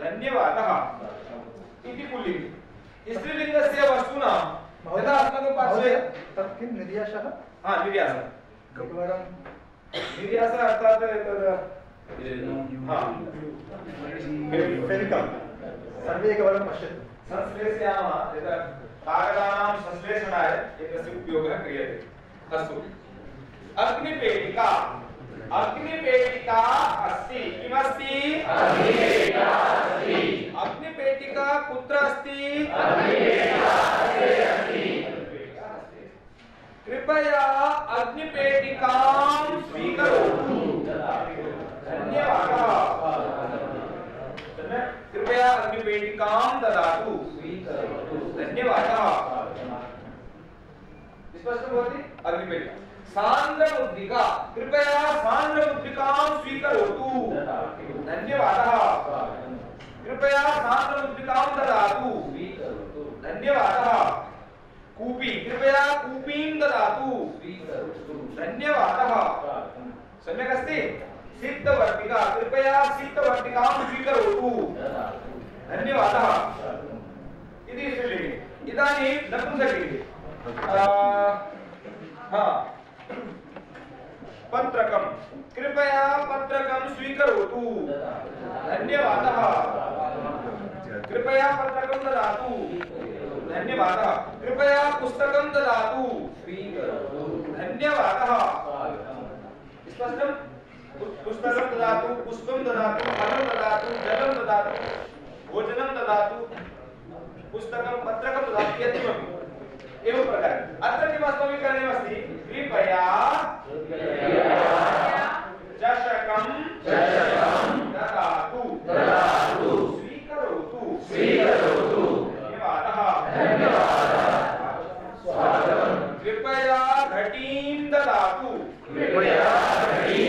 धन्यवादः इति पुल्लिङ्गे स्त्रीलिङ्गस्य वस्तूनां यथा अस्माकं पार्श्वे तत् किं निर्यासः हा निर्यासः एकवारं निर्यासः अर्थात् तद् हा सर्वे एकवारं पश्यतु संश्लेषयामः यदा कागदानां संश्लेषणाय एतस्य उपयोगः क्रियते अस्तु अग्निपेटिका अग्निपेटिका अस्ति। किमस्ति? अग्निपेटिका अस्ति अग्निपेटिका कुत्र अस्ति। अग्निपेटिका अस्ति अस्ति कृपया अग्निपेटिकां स्वीकरोतु। धन्यवादः। कृपया अग्निपेटिकां ददातु। धन्यवादः। स्पष्टं भवति अग्निपेटिका। सान्द्रमुद्रिका कृपया सान्द्रमुद्रिकां स्वीकरोतु। धन्यवादः। कृपया सान्द्रमुद्रिकां ददातु। स्वीकरोतु। धन्यवादः। कूपी कृपया कूपीं ददातु। स्वीकरोतु। धन्यवादः। सम्यक् अस्ति? सिद्धवर्तिका कृपया सिद्धवर्तिकां स्वीकरोतु। धन्यवादः। इति इदानीं नपुंसकलिङ्गे हा। पत्रकं कृपया पत्रकं स्वीकरोतु। धन्यवादः। कृपया पत्रकं ददातु। धन्यवादः। कृपया पुस्तकं ददातु। धन्यवादः। स्पष्टं? पुस्तकं ददातु, पुष्पं ददातु, फलं ददातु, जलं ददातु, भोजनं ददातु, पुस्तकं, पत्रकं ददातु, यत्किमपि। एवं प्रकारे। अत्र किम् अस्माभिः करणीयमस्ति कृपया। चषकं ददातु। स्वीकरोतु। स्वीकरोतु। धन्यवादः। कृपया घटीं ददातु। कृपया घटीं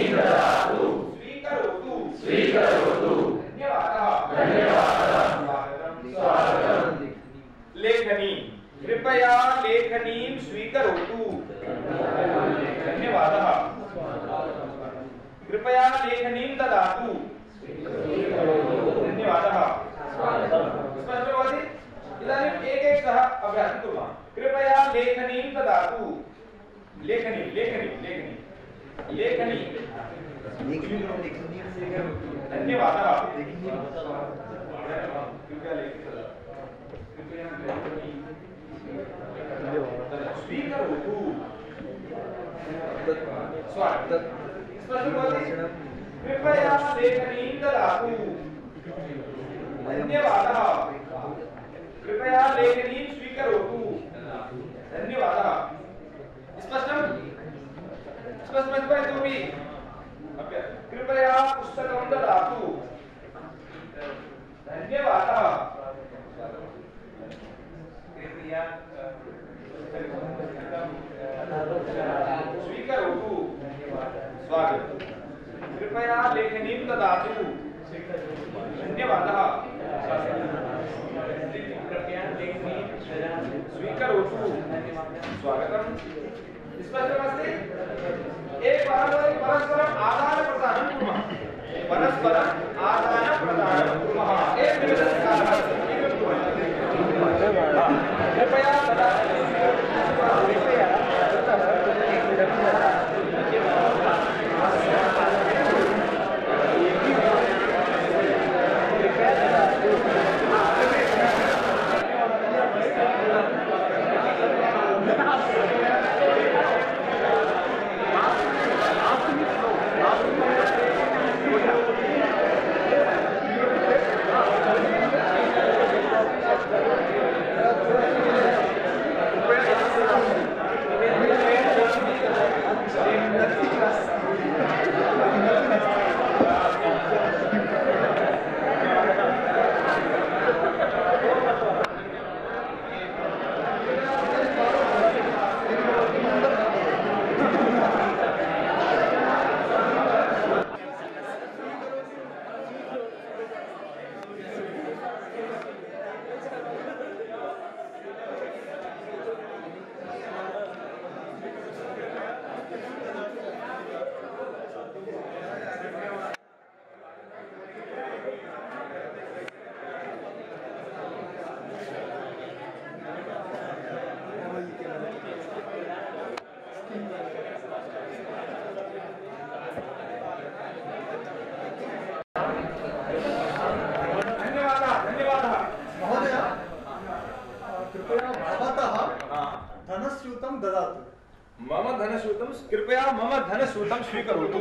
मम स्वीकरोतु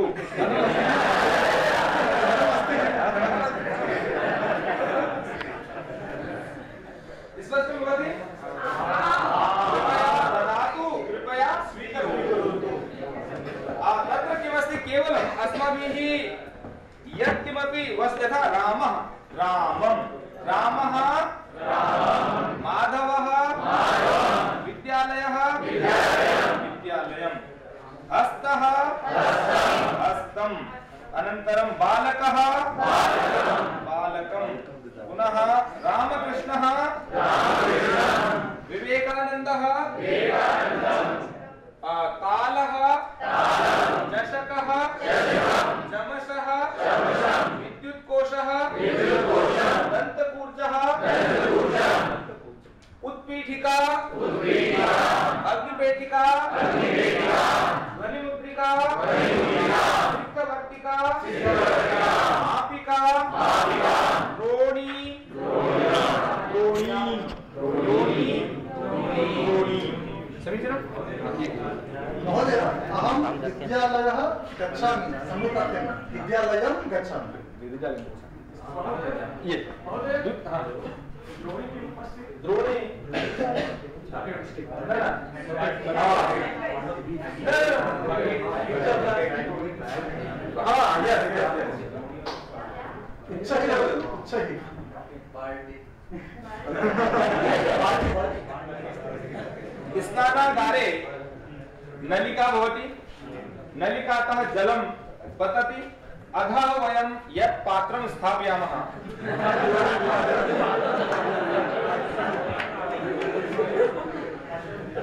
स्पष्टं भवति कृपया ददातु कृपया स्वीकरोतु आ, तत्र किमस्ति केवलम् अस्माभिः यत्किमपि वस्तु यथा रामः रामं रामः माधवः विद्यालयः विद्यालयं हस्तः हस्तम् अनन्तरं बालकः बालकं पुनः रामकृष्णः विवेकानन्दः आ, कालः चषकः चमसः विद्युत्कोशः दन्तकूर्जः उत्पीठिका अग्निपेटिका ध्वनिमुद्रिका सिक्तवर्तिका मापिका द्रोणी द्रोणी द्रोणी द्रोणी समीचीनं महोदय अहं विद्यालयः गच्छामि सम्यक् विद्यालयं गच्छामि ये दुत- हाँ। द्रोणी इच्छा ही स्नानागारे नलिका भवति नलिकातः जलं पतति अधः वयं यत् पात्रं स्थापयामः।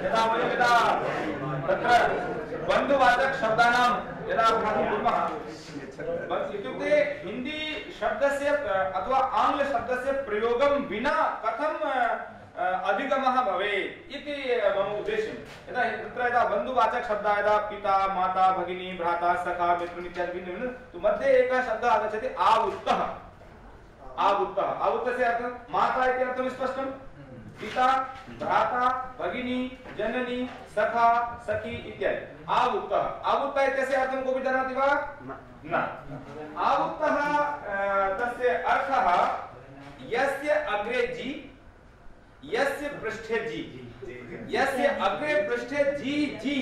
यदा वयं यदा तत्र बन्धुवाचक शब्दानां यदा अभ्यासं कुर्मः इत्युक्ते हिंदी अ, विना कथं अ, अ, अधिगमः भवेत् इति मम उद्देश्यं यदा तत्र यदा पिता माता भगिनी भ्राता सखा मित्रम् इत्यादि भिन्न भिन्न तु मध्ये एकः शब्दः आगच्छति आवुत्तः आवुत्तः आवुत्तस्य अर्थं माता इति पिता भ्राता भगिनी जननी सखा सखी इत्यादि। आवुत्तः आवुत्तः इत्यस्य अर्थं कोऽपि जानाति वा? न। आवुत्तः अ, तस्य अर्थः यस्य अग्रे जी यस्य पृष्ठे जी। यस्य अग्रे पृष्ठे जी जी।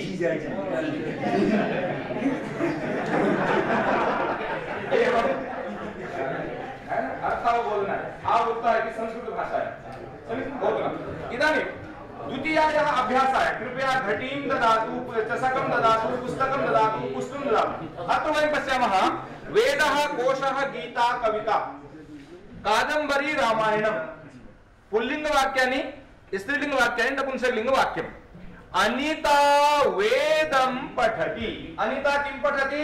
एवं है ना? अर्थः बोलना है आवुत्तः इति संस्कृतभाषा है समीचीनं बहु इदानीं द्वितीयायाः कृपया घटीं ददातु, चषकं ददातु, पुस्तकं ददातु, पुष्पं ददातु. अत्र वयं पश्यामः, वेदः, कोशः, गीता, कविता, कादम्बरी रामायणं पुल्लिङ्गवाक्यानि, स्त्रीलिङ्गवाक्यानि, नपुंसकलिङ्गवाक्यम्. अनिता वेदं पठति. अनिता किं पठति।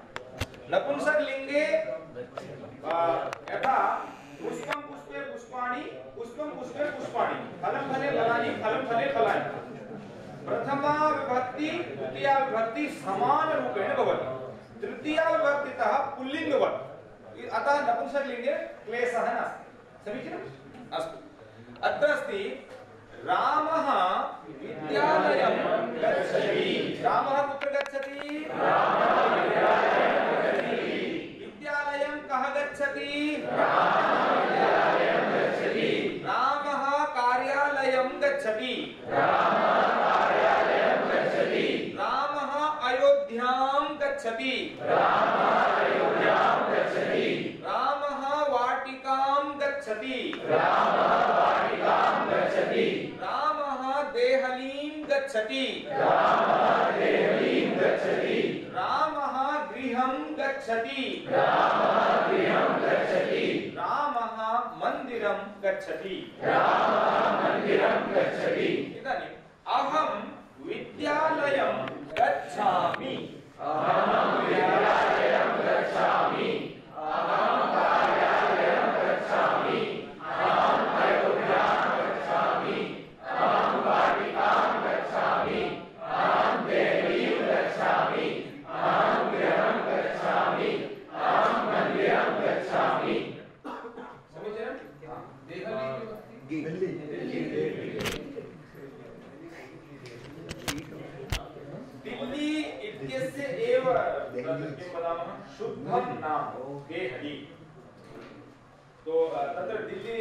नपुंसकलिङ्गे आ, यथा पुष्पं पुष्पे पुष्पाणि पुष्पं पुष्पे पुष्पाणि। फलं फले फलानि फलं फले फलानि। प्रथमा विभक्ति द्वितीया विभक्ति समानरूपेण भवति। तृतीया विभक्तितः पुल्लिङ्गवत्। अतः नपुंसकलिङ्गे क्लेशः नास्ति। समीचीनम्? अस्तु। अत्र अस्ति रामः विद्यालयं गच्छति। रामः कुत्र गच्छति विद्यालयं कः गच्छति रामः कार्यालयं गच्छति गच्छति रामः अयोध्यां गच्छति रामः वाटिकां गच्छति रामः वाटिकां गच्छति रामः देहलीं गच्छति रामः देहलीं गच्छति रामः गृहं गच्छति। रामः गृहं गच्छामि अहं विद्यालयं गच्छामि अहं कार्यालयं गच्छामि अहम् अयोध्यां गच्छामि अहं वाटिकां गच्छामि अहं देहलीं गच्छामि अहं गृहं गच्छामि अहं मन्दिरं गच्छामि दिल्ली इत्यस्य एव तत् किं वदामः शुद्धं नाम देहली तो तत्र दिल्ली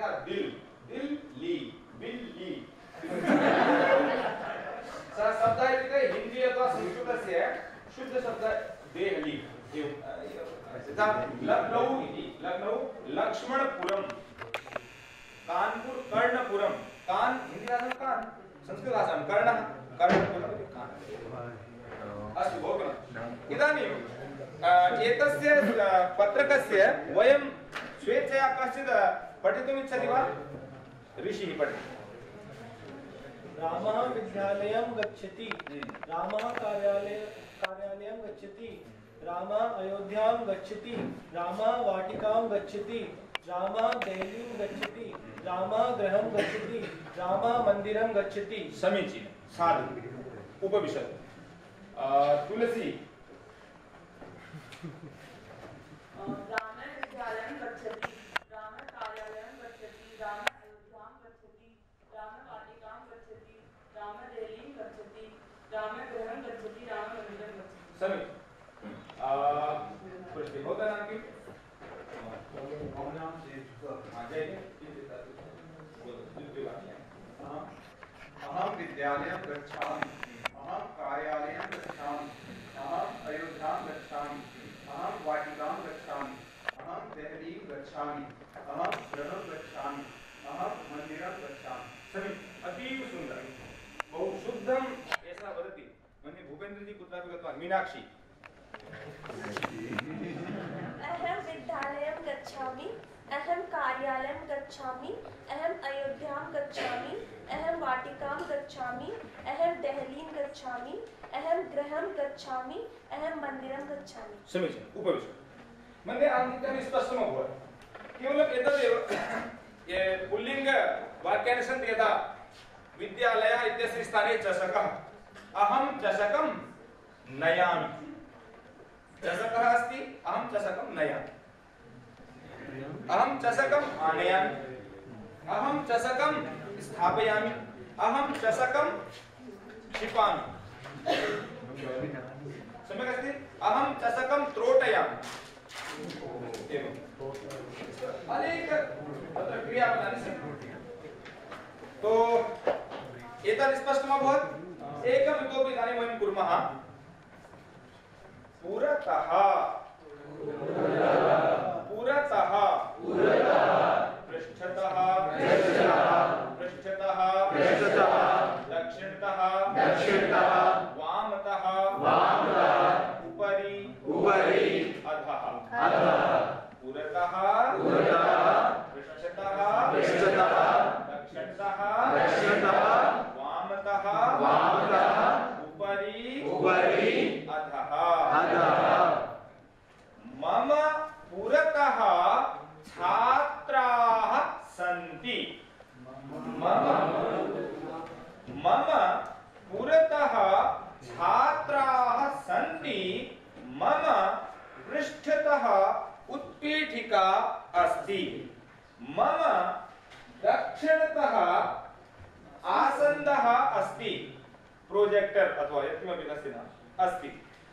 का दिल् दिल्ली बिल्ली सः शब्दः इत्युक्ते हिंदी अथवा संस्कृतस्य शुद्धशब्दः देहली लक्नौ इति लक्नौ लक्ष्मणपुरं कानपुर, कर्णपुरम, कान, हिंदी भाषा कान संस्कृत भाषा कर्णः कर्णपुरम, कान। अस्तु इदानीं एतस्य पत्रकस्य वयं स्वेच्छया कश्चित् पठितुम् इच्छति वा? ऋषिः पठति। रामः विद्यालयं गच्छति। रामः कार्यालय कार्यालयं गच्छति। रामः अयोध्यां गच्छति। रामः वाटिकां गच्छति। रामः देहलीं गच्छति। रामः गृहं गच्छति। रामः मन्दिरं गच्छति। समीचीनं। साधु। उपविशतु। तुलसी। राम विद्यालयं गच्छति राम कार्यालयं गच्छति राम अयोध्यां गच्छति राम वाटिकां गच्छति राम देहलीं गच्छति राम गृहं गच्छति राम मन्दिरं गच्छति। समीचीनं भवतः नाम किम् मम नाम अहं विद्यालयं गच्छामि। अहं कार्यालयं गच्छामि अहम् अयोध्यां गच्छामि, अहं वाटिकां गच्छामि, अहं देहलीं गच्छामि, अहं गृहं गच्छामि, अहं मन्दिरं गच्छामि। समीचीनम् अतीव सुन्दरं, बहु शुद्धम् एषः वदति, मन्ये भूपेन्द्रजी कुत्रापि गतवान् मीनाक्षी। अहं विद्यालयं गच्छामि। अहं कार्यालयं गच्छामि, अहम् अयोध्यां गच्छामि अहं वाटिकां गच्छामि अहं देहलीं गच्छामि अहं गृहं गच्छामि अहं मन्दिरं गच्छामि। समीचीनम् उपविशतु। मन्ये अहम् इदानीं स्पष्टम् अभवत् केवलम् एतदेव। ये पुल्लिङ्गवाक्यानि सन्ति यथा स्थाने चषकः। चषकं चषकः चषकं अहं चषकम् आनयामि। अहम चषकं स्थापयामि। अहम चषकं क्षिपामि सम्यक् अस्ति? अहं चषकं त्रोटयामि। अनेक तत्र क्रियापदानि सन्ति। तो एतत् स्पष्टम् अभवत्? एकम् इतोपि इदानीं वयं कुर्मः। पुरतः। पुरतः। पृष्ठतः। पृष्ठतः। पृष्ठतः। दक्षिणतः। दक्षिणतः वामतः वामतः उपरि उपरि अधः अधः पुरतः पुरतः पृष्ठतः पृष्ठतः दक्षिणतः दक्षिणतः वामतः वामतः उपरि उपरि अधः अधः मम पुरतः छात्राः सन्ति मम मम पुरतः छात्राः सन्ति मम पृष्ठतः उत्पीठिका अस्ति। मम दक्षिणतः आसन्दः अस्ति। प्रोजेक्टर् अथवा यत्किमपि तस्य नाम अस्ति।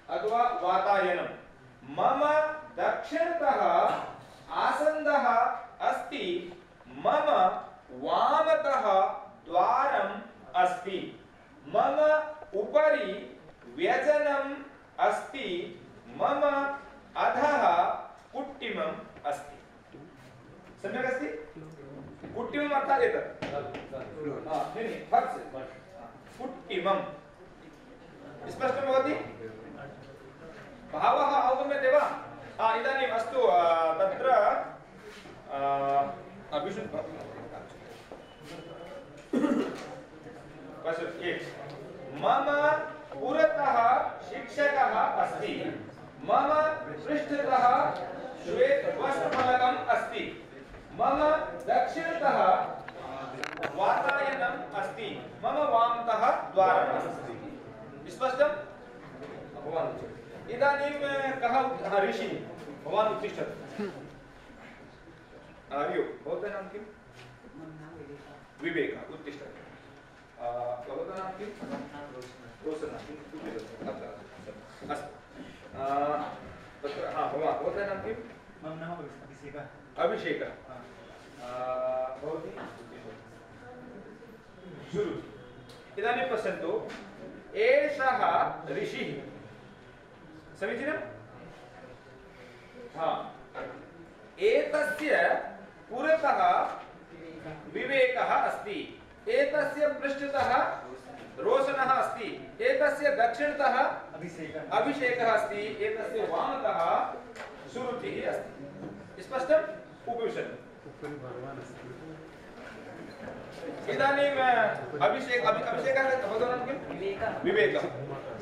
अथवा वातायनं मम दक्षिणतः आसन्दः अस्ति। मम वामतः द्वारम् अस्ति। मम उपरि व्यजनम् अस्ति। मम अधः कुट्टिमम् अस्ति। सम्यक् अस्ति? कुट्टिमम् अर्थात् एतत्। कुट्टिमम्। स्पष्टं भवति? भावः अवगम्यते वा? इदानीम् अस्तु तत्र आ, अभिषुद्ध पश्यतु मम पुरतः शिक्षकः अस्ति। मम पृष्ठतः श्वेतवस्त्रफलकम् अस्ति। मम दक्षिणतः वातायनम् अस्ति। मम वामतः द्वारम् अस्ति। स्पष्टं भवान् इदानीं कः ऋषिः। भवान् उत्तिष्ठतु हरि भवतः नाम किं विवेकः। उत्तिष्ठतु भवतः नाम किं उत्तिष्ठतु अस्तु। तत्र हा भवान् भवतः नाम किं? मम नाम अभिषेकः अभिषेकः भवती शुरु। इदानीं पश्यन्तु एषः ऋषिः। समीचीनं? हा। एतस्य पुरतः विवेकः अस्ति। एतस्य पृष्ठतः रोशनः अस्ति। एतस्य दक्षिणतः अभिषेकः। अभिषेकः अस्ति। एतस्य वामतः सुरुचिः अस्ति। स्पष्टम्? उपविशतु। इदानीम् अभिषेक अभि अभिषेकः भवतः किं विवेकः।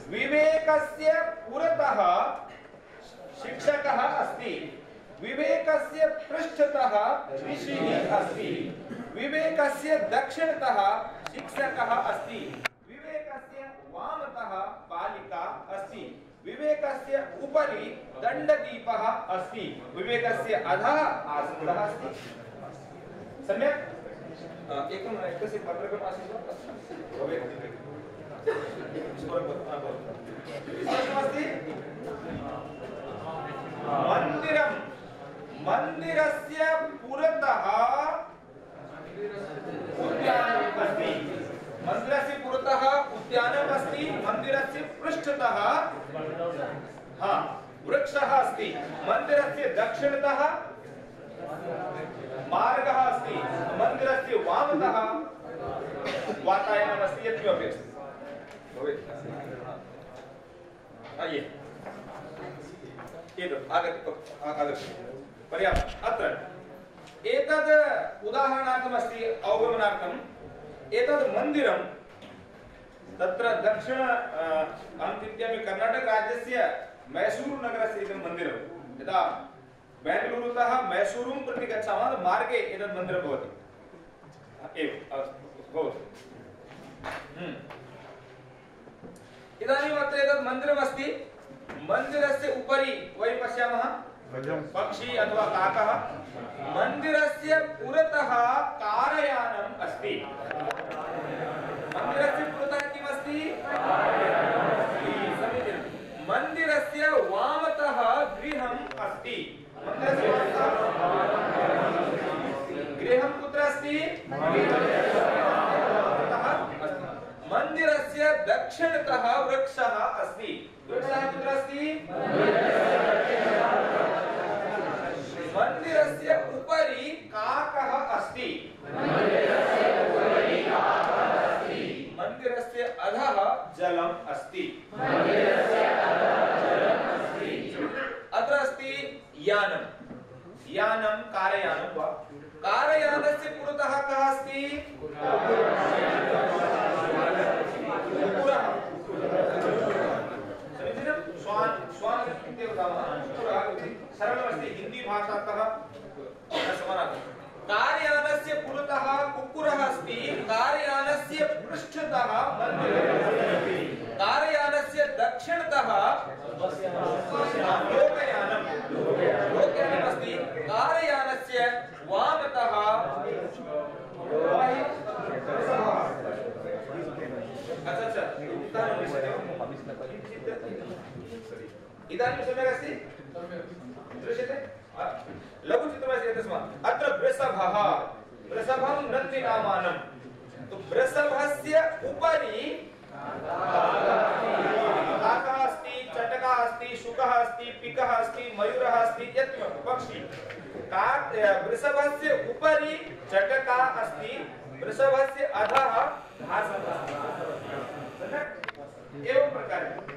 विवेकस्य पुरतः शिक्षकः अस्ति। विवेकस्य पृष्ठतः ऋषिः अस्ति। विवेकस्य दक्षिणतः शिक्षकः अस्ति। वामतः बालिका अस्ति। विवेकस्य उपरि दण्डदीपः अस्ति। विवेकस्य अधः आसन्दः अस्ति। सम्यक्? एकम् एकस्य पत्रकम् आसीत् वा। स्पष्टमस्ति मन्दिरं मन्दिरस्य पुरतः उद्यानम् अस्ति। मन्दिरस्य पुरतः उद्यानम् अस्ति मन्दिरस्य पृष्ठतः। हा, वृक्षः अस्ति। मन्दिरस्य दक्षिणतः मार्गः अस्ति। मन्दिरस्य वामतः वातायनम् अस्ति। यत्किमपि अस्ति पर्याप्तम्। अत्र, एतद् उदाहरणार्थमस्ति, अवगमनार्थम्। एतद् मन्दिरं तत्र दक्षिण अहं कर्णाटकराज्यस्य मैसूरुनगरस्य इदं मन्दिरं। यदा बेङ्गलूरुतः मैसूरुं प्रति गच्छामः मार्गे एतत् मन्दिरं भवति। अस्तु, भवतु। हम्म। इदानीम् अत्र एतत् मन्दिरमस्ति। मन्दिरस्य उपरि वयं पश्यामः। पक्षी अथवा काकः मन्दिरस्य पुरतः कारयानम् अस्ति। मन्दिरस्य पुरतः किमस्ति? मन्दिरस्य वामतः गृहम् अस्ति। गृहं कुत्र अस्ति। मन्दिरस्य दक्षिणतः वृक्षः अस्ति। वृक्षः कुत्र अस्ति मन्दिरस्य उपरि काकः अस्ति? मन्दिरस्य अधः जलम् अस्ति। अत्र अस्ति यानं यानं, कारयानं वा? कारयानस्य पुरतः कः अस्ति? सरलमस्ति। हिंदी भाषातः न समानार्थकं कार्यानस्य पुरतः कुक्कुरः अस्ति। कार्यानस्य पृष्ठतः कार्यानस्य दक्षिणतः लोकयानं। लोकयानम् अस्ति। कार्यानस्य वामतः अच्छा अच्छा। सम्यक् अस्ति दृश्यते? लघुचित्रमस्य एतस्मात् अत्र वृषभः वृषभं नन्ति नामानं तु वृषभस्य उपरि काकः अस्ति चटकः अस्ति शुकः अस्ति पिकः अस्ति मयूरः अस्ति यत्किमपि पक्षी का वृषभस्य उपरि चटका अस्ति वृषभस्य अधः घासः एवं प्रकारेण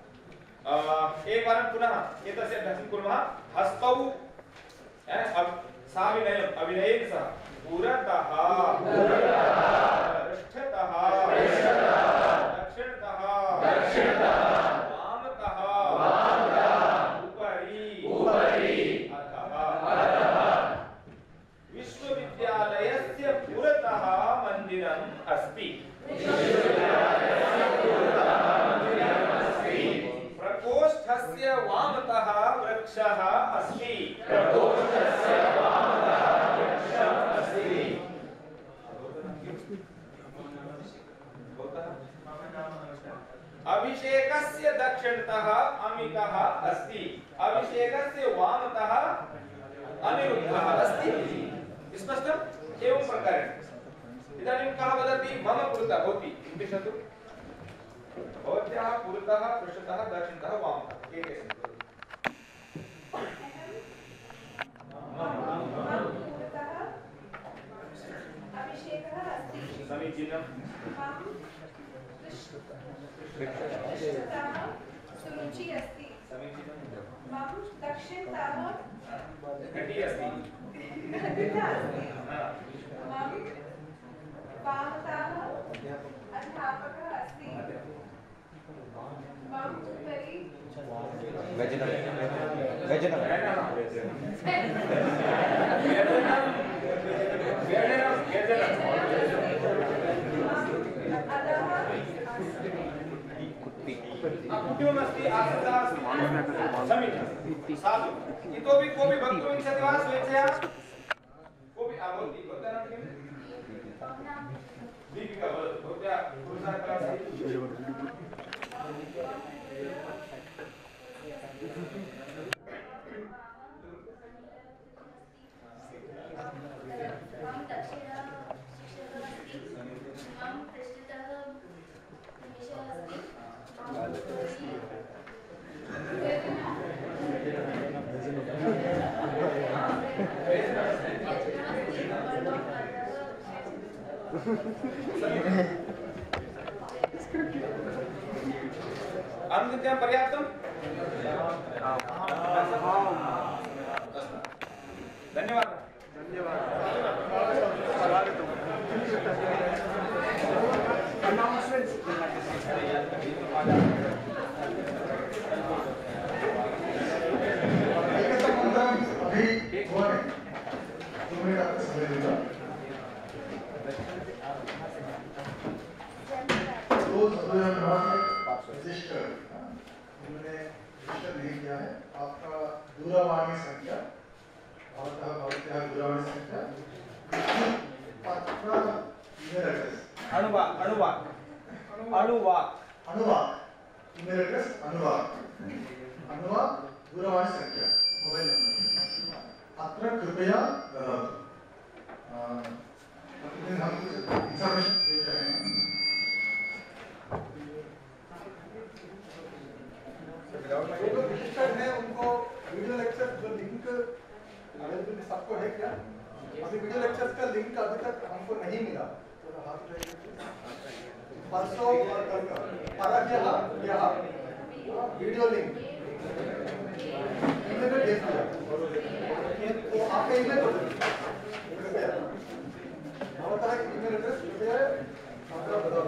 एकवारं पुनः एतस्य अभ्यासं कुर्मः। हस्तौ साविनयम् अभिनयेन सह। पुरतः पृष्ठतः दक्षिणतः वामतः उपरि अधः विश्वविद्यालयस्य पुरतः मन्दिरम् अस्ति प्रकोष्ठस्य वामतः वृक्षः अस्ति अभिषेकस्य दक्षिणतः अमितः अस्ति अभिषेकस्य वामतः अनिरुद्धः अस्ति। स्पष्टम् एवं प्रकारेण इदानीं कः वदति मम पुरतः भवति तिष्ठतु भवत्याः पुरतः पृष्ठतः दक्षिणतः वामतः एकैकं अभिषेकः समीचीनं पृष्ठतः अस्ति समीचीनं मम दक्षिणतः घटी अस्ति घटिता अस्ति। मम वामतः अध्यापकः अस्ति मम उपरि कुटुम्बमस्ति आश्रितः अस्ति समीचीनं साधु इतोपि कोऽपि वक्तुम् इच्छति वा स्वेच्छया कोऽपि भवती भवत्याः किं दीपिका भवत्याः पुरुषः कः अस्ति मम दक्षिणः शिक्षकः अस्ति मम पृष्ठतः निमेषः अस्ति अनुगत्यं पर्याप्तम् धन्यवादः अभी हुआ है दो मिनट आपका समय देगा दो सदस्य रजिस्टर उन्होंने रजिस्टर नहीं किया है। आपका दूरवाणी संख्या भवतः भवत्याः दूरवाणी संख्या? पत्र ईमेल एड्रेस। अनुवाद अनुवाद। अनुवाद। अनुवाद। ईमेल एड्रेस अनुवाद। अनुवाद दूरवाणी संख्या मोबाइल नंबर। अत्र कृपया ददातु प्रतिदिन हम कुछ इंफॉर्मेशन दे रहे हैं। रजिस्टर्ड है उनको वीडियो लेक्चर जो लिंक सबको है। क्या अभी वीडियो लेक्चर्स का लिंक अभी तक हमको नहीं मिला परसों और वीडियो लिंक ईमेल में भेज दिया तो आपका ईमेल कृपया भवतः ईमेल एड्रेस कृपया आपका बताओ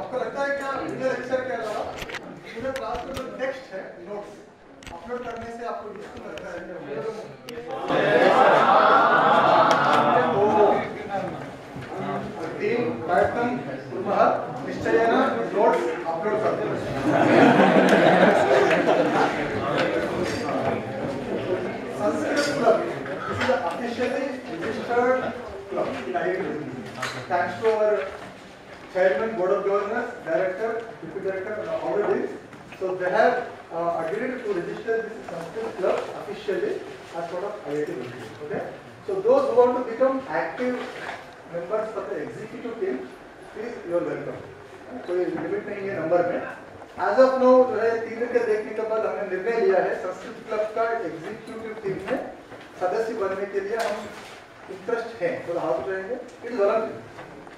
आपको लगता है क्या वीडियो लेक्चर के अलावा पूरे क्लास में जो टेक्स्ट है नोट्स अपलोड करने से आपको है टीम प्रयत्नं कुर्मः निश्चयेन नोट्स् अपलोड कर्तुं Sanskrit club officially registered club in IIT Thanks to our chairman, board of governors, director, deputy director, and all the deans. So they have uh, agreed to register this Sanskrit club officially as part of IIT Roorkee. Okay. So those who want to become active members of the executive team, please you are welcome. कोई limit नहीं है number में as of no जो है तीन के देखने के बाद हमने निर्णय लिया है संस्कृत क्लब का एग्जीक्यूटिव टीम में सदस्य बनने के लिए हम इंटरेस्ट हैं तो हाथ रहेंगे कार्य भी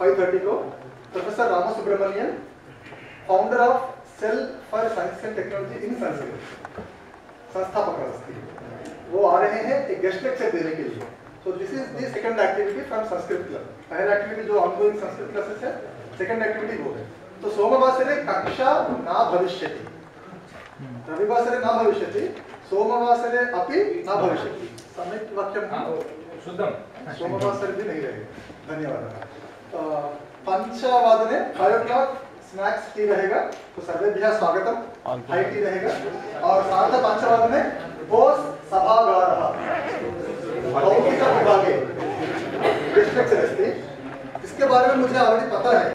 5:30 को professor Ram Subramanian founder of cell for science and technology in Sanskrit संस्थापक अस्ति वो आ रहे हैं एक गेस्ट लेक्चर देने के लिए। So this is the second activity from Sanskrit club पहला एक्टिविटी जो ऑनगोइंग संस्कृत क्लासेस है सेकंड एक्टिविटी वो है। तो सोमवासरे कक्षा न भविष्यति। रविवासरे न भविष्यति सोमवासरे अपि न भविष्यति। सम्यक् वाक्यं। शुद्धं। सोमवासरे भी नहीं रहेगा। धन्यवादः। पञ्चवादने five o'clock snacks tea रहेगा तो सर्वेभ्यः स्वागतम। हाई टी रहेगा। और सार्ध पंचवादने बोस सभागारः। भौतिक विभागे डिस्ट्रिक्ट अस्ति इसके बारे में मुझे ऑलरेडी पता है।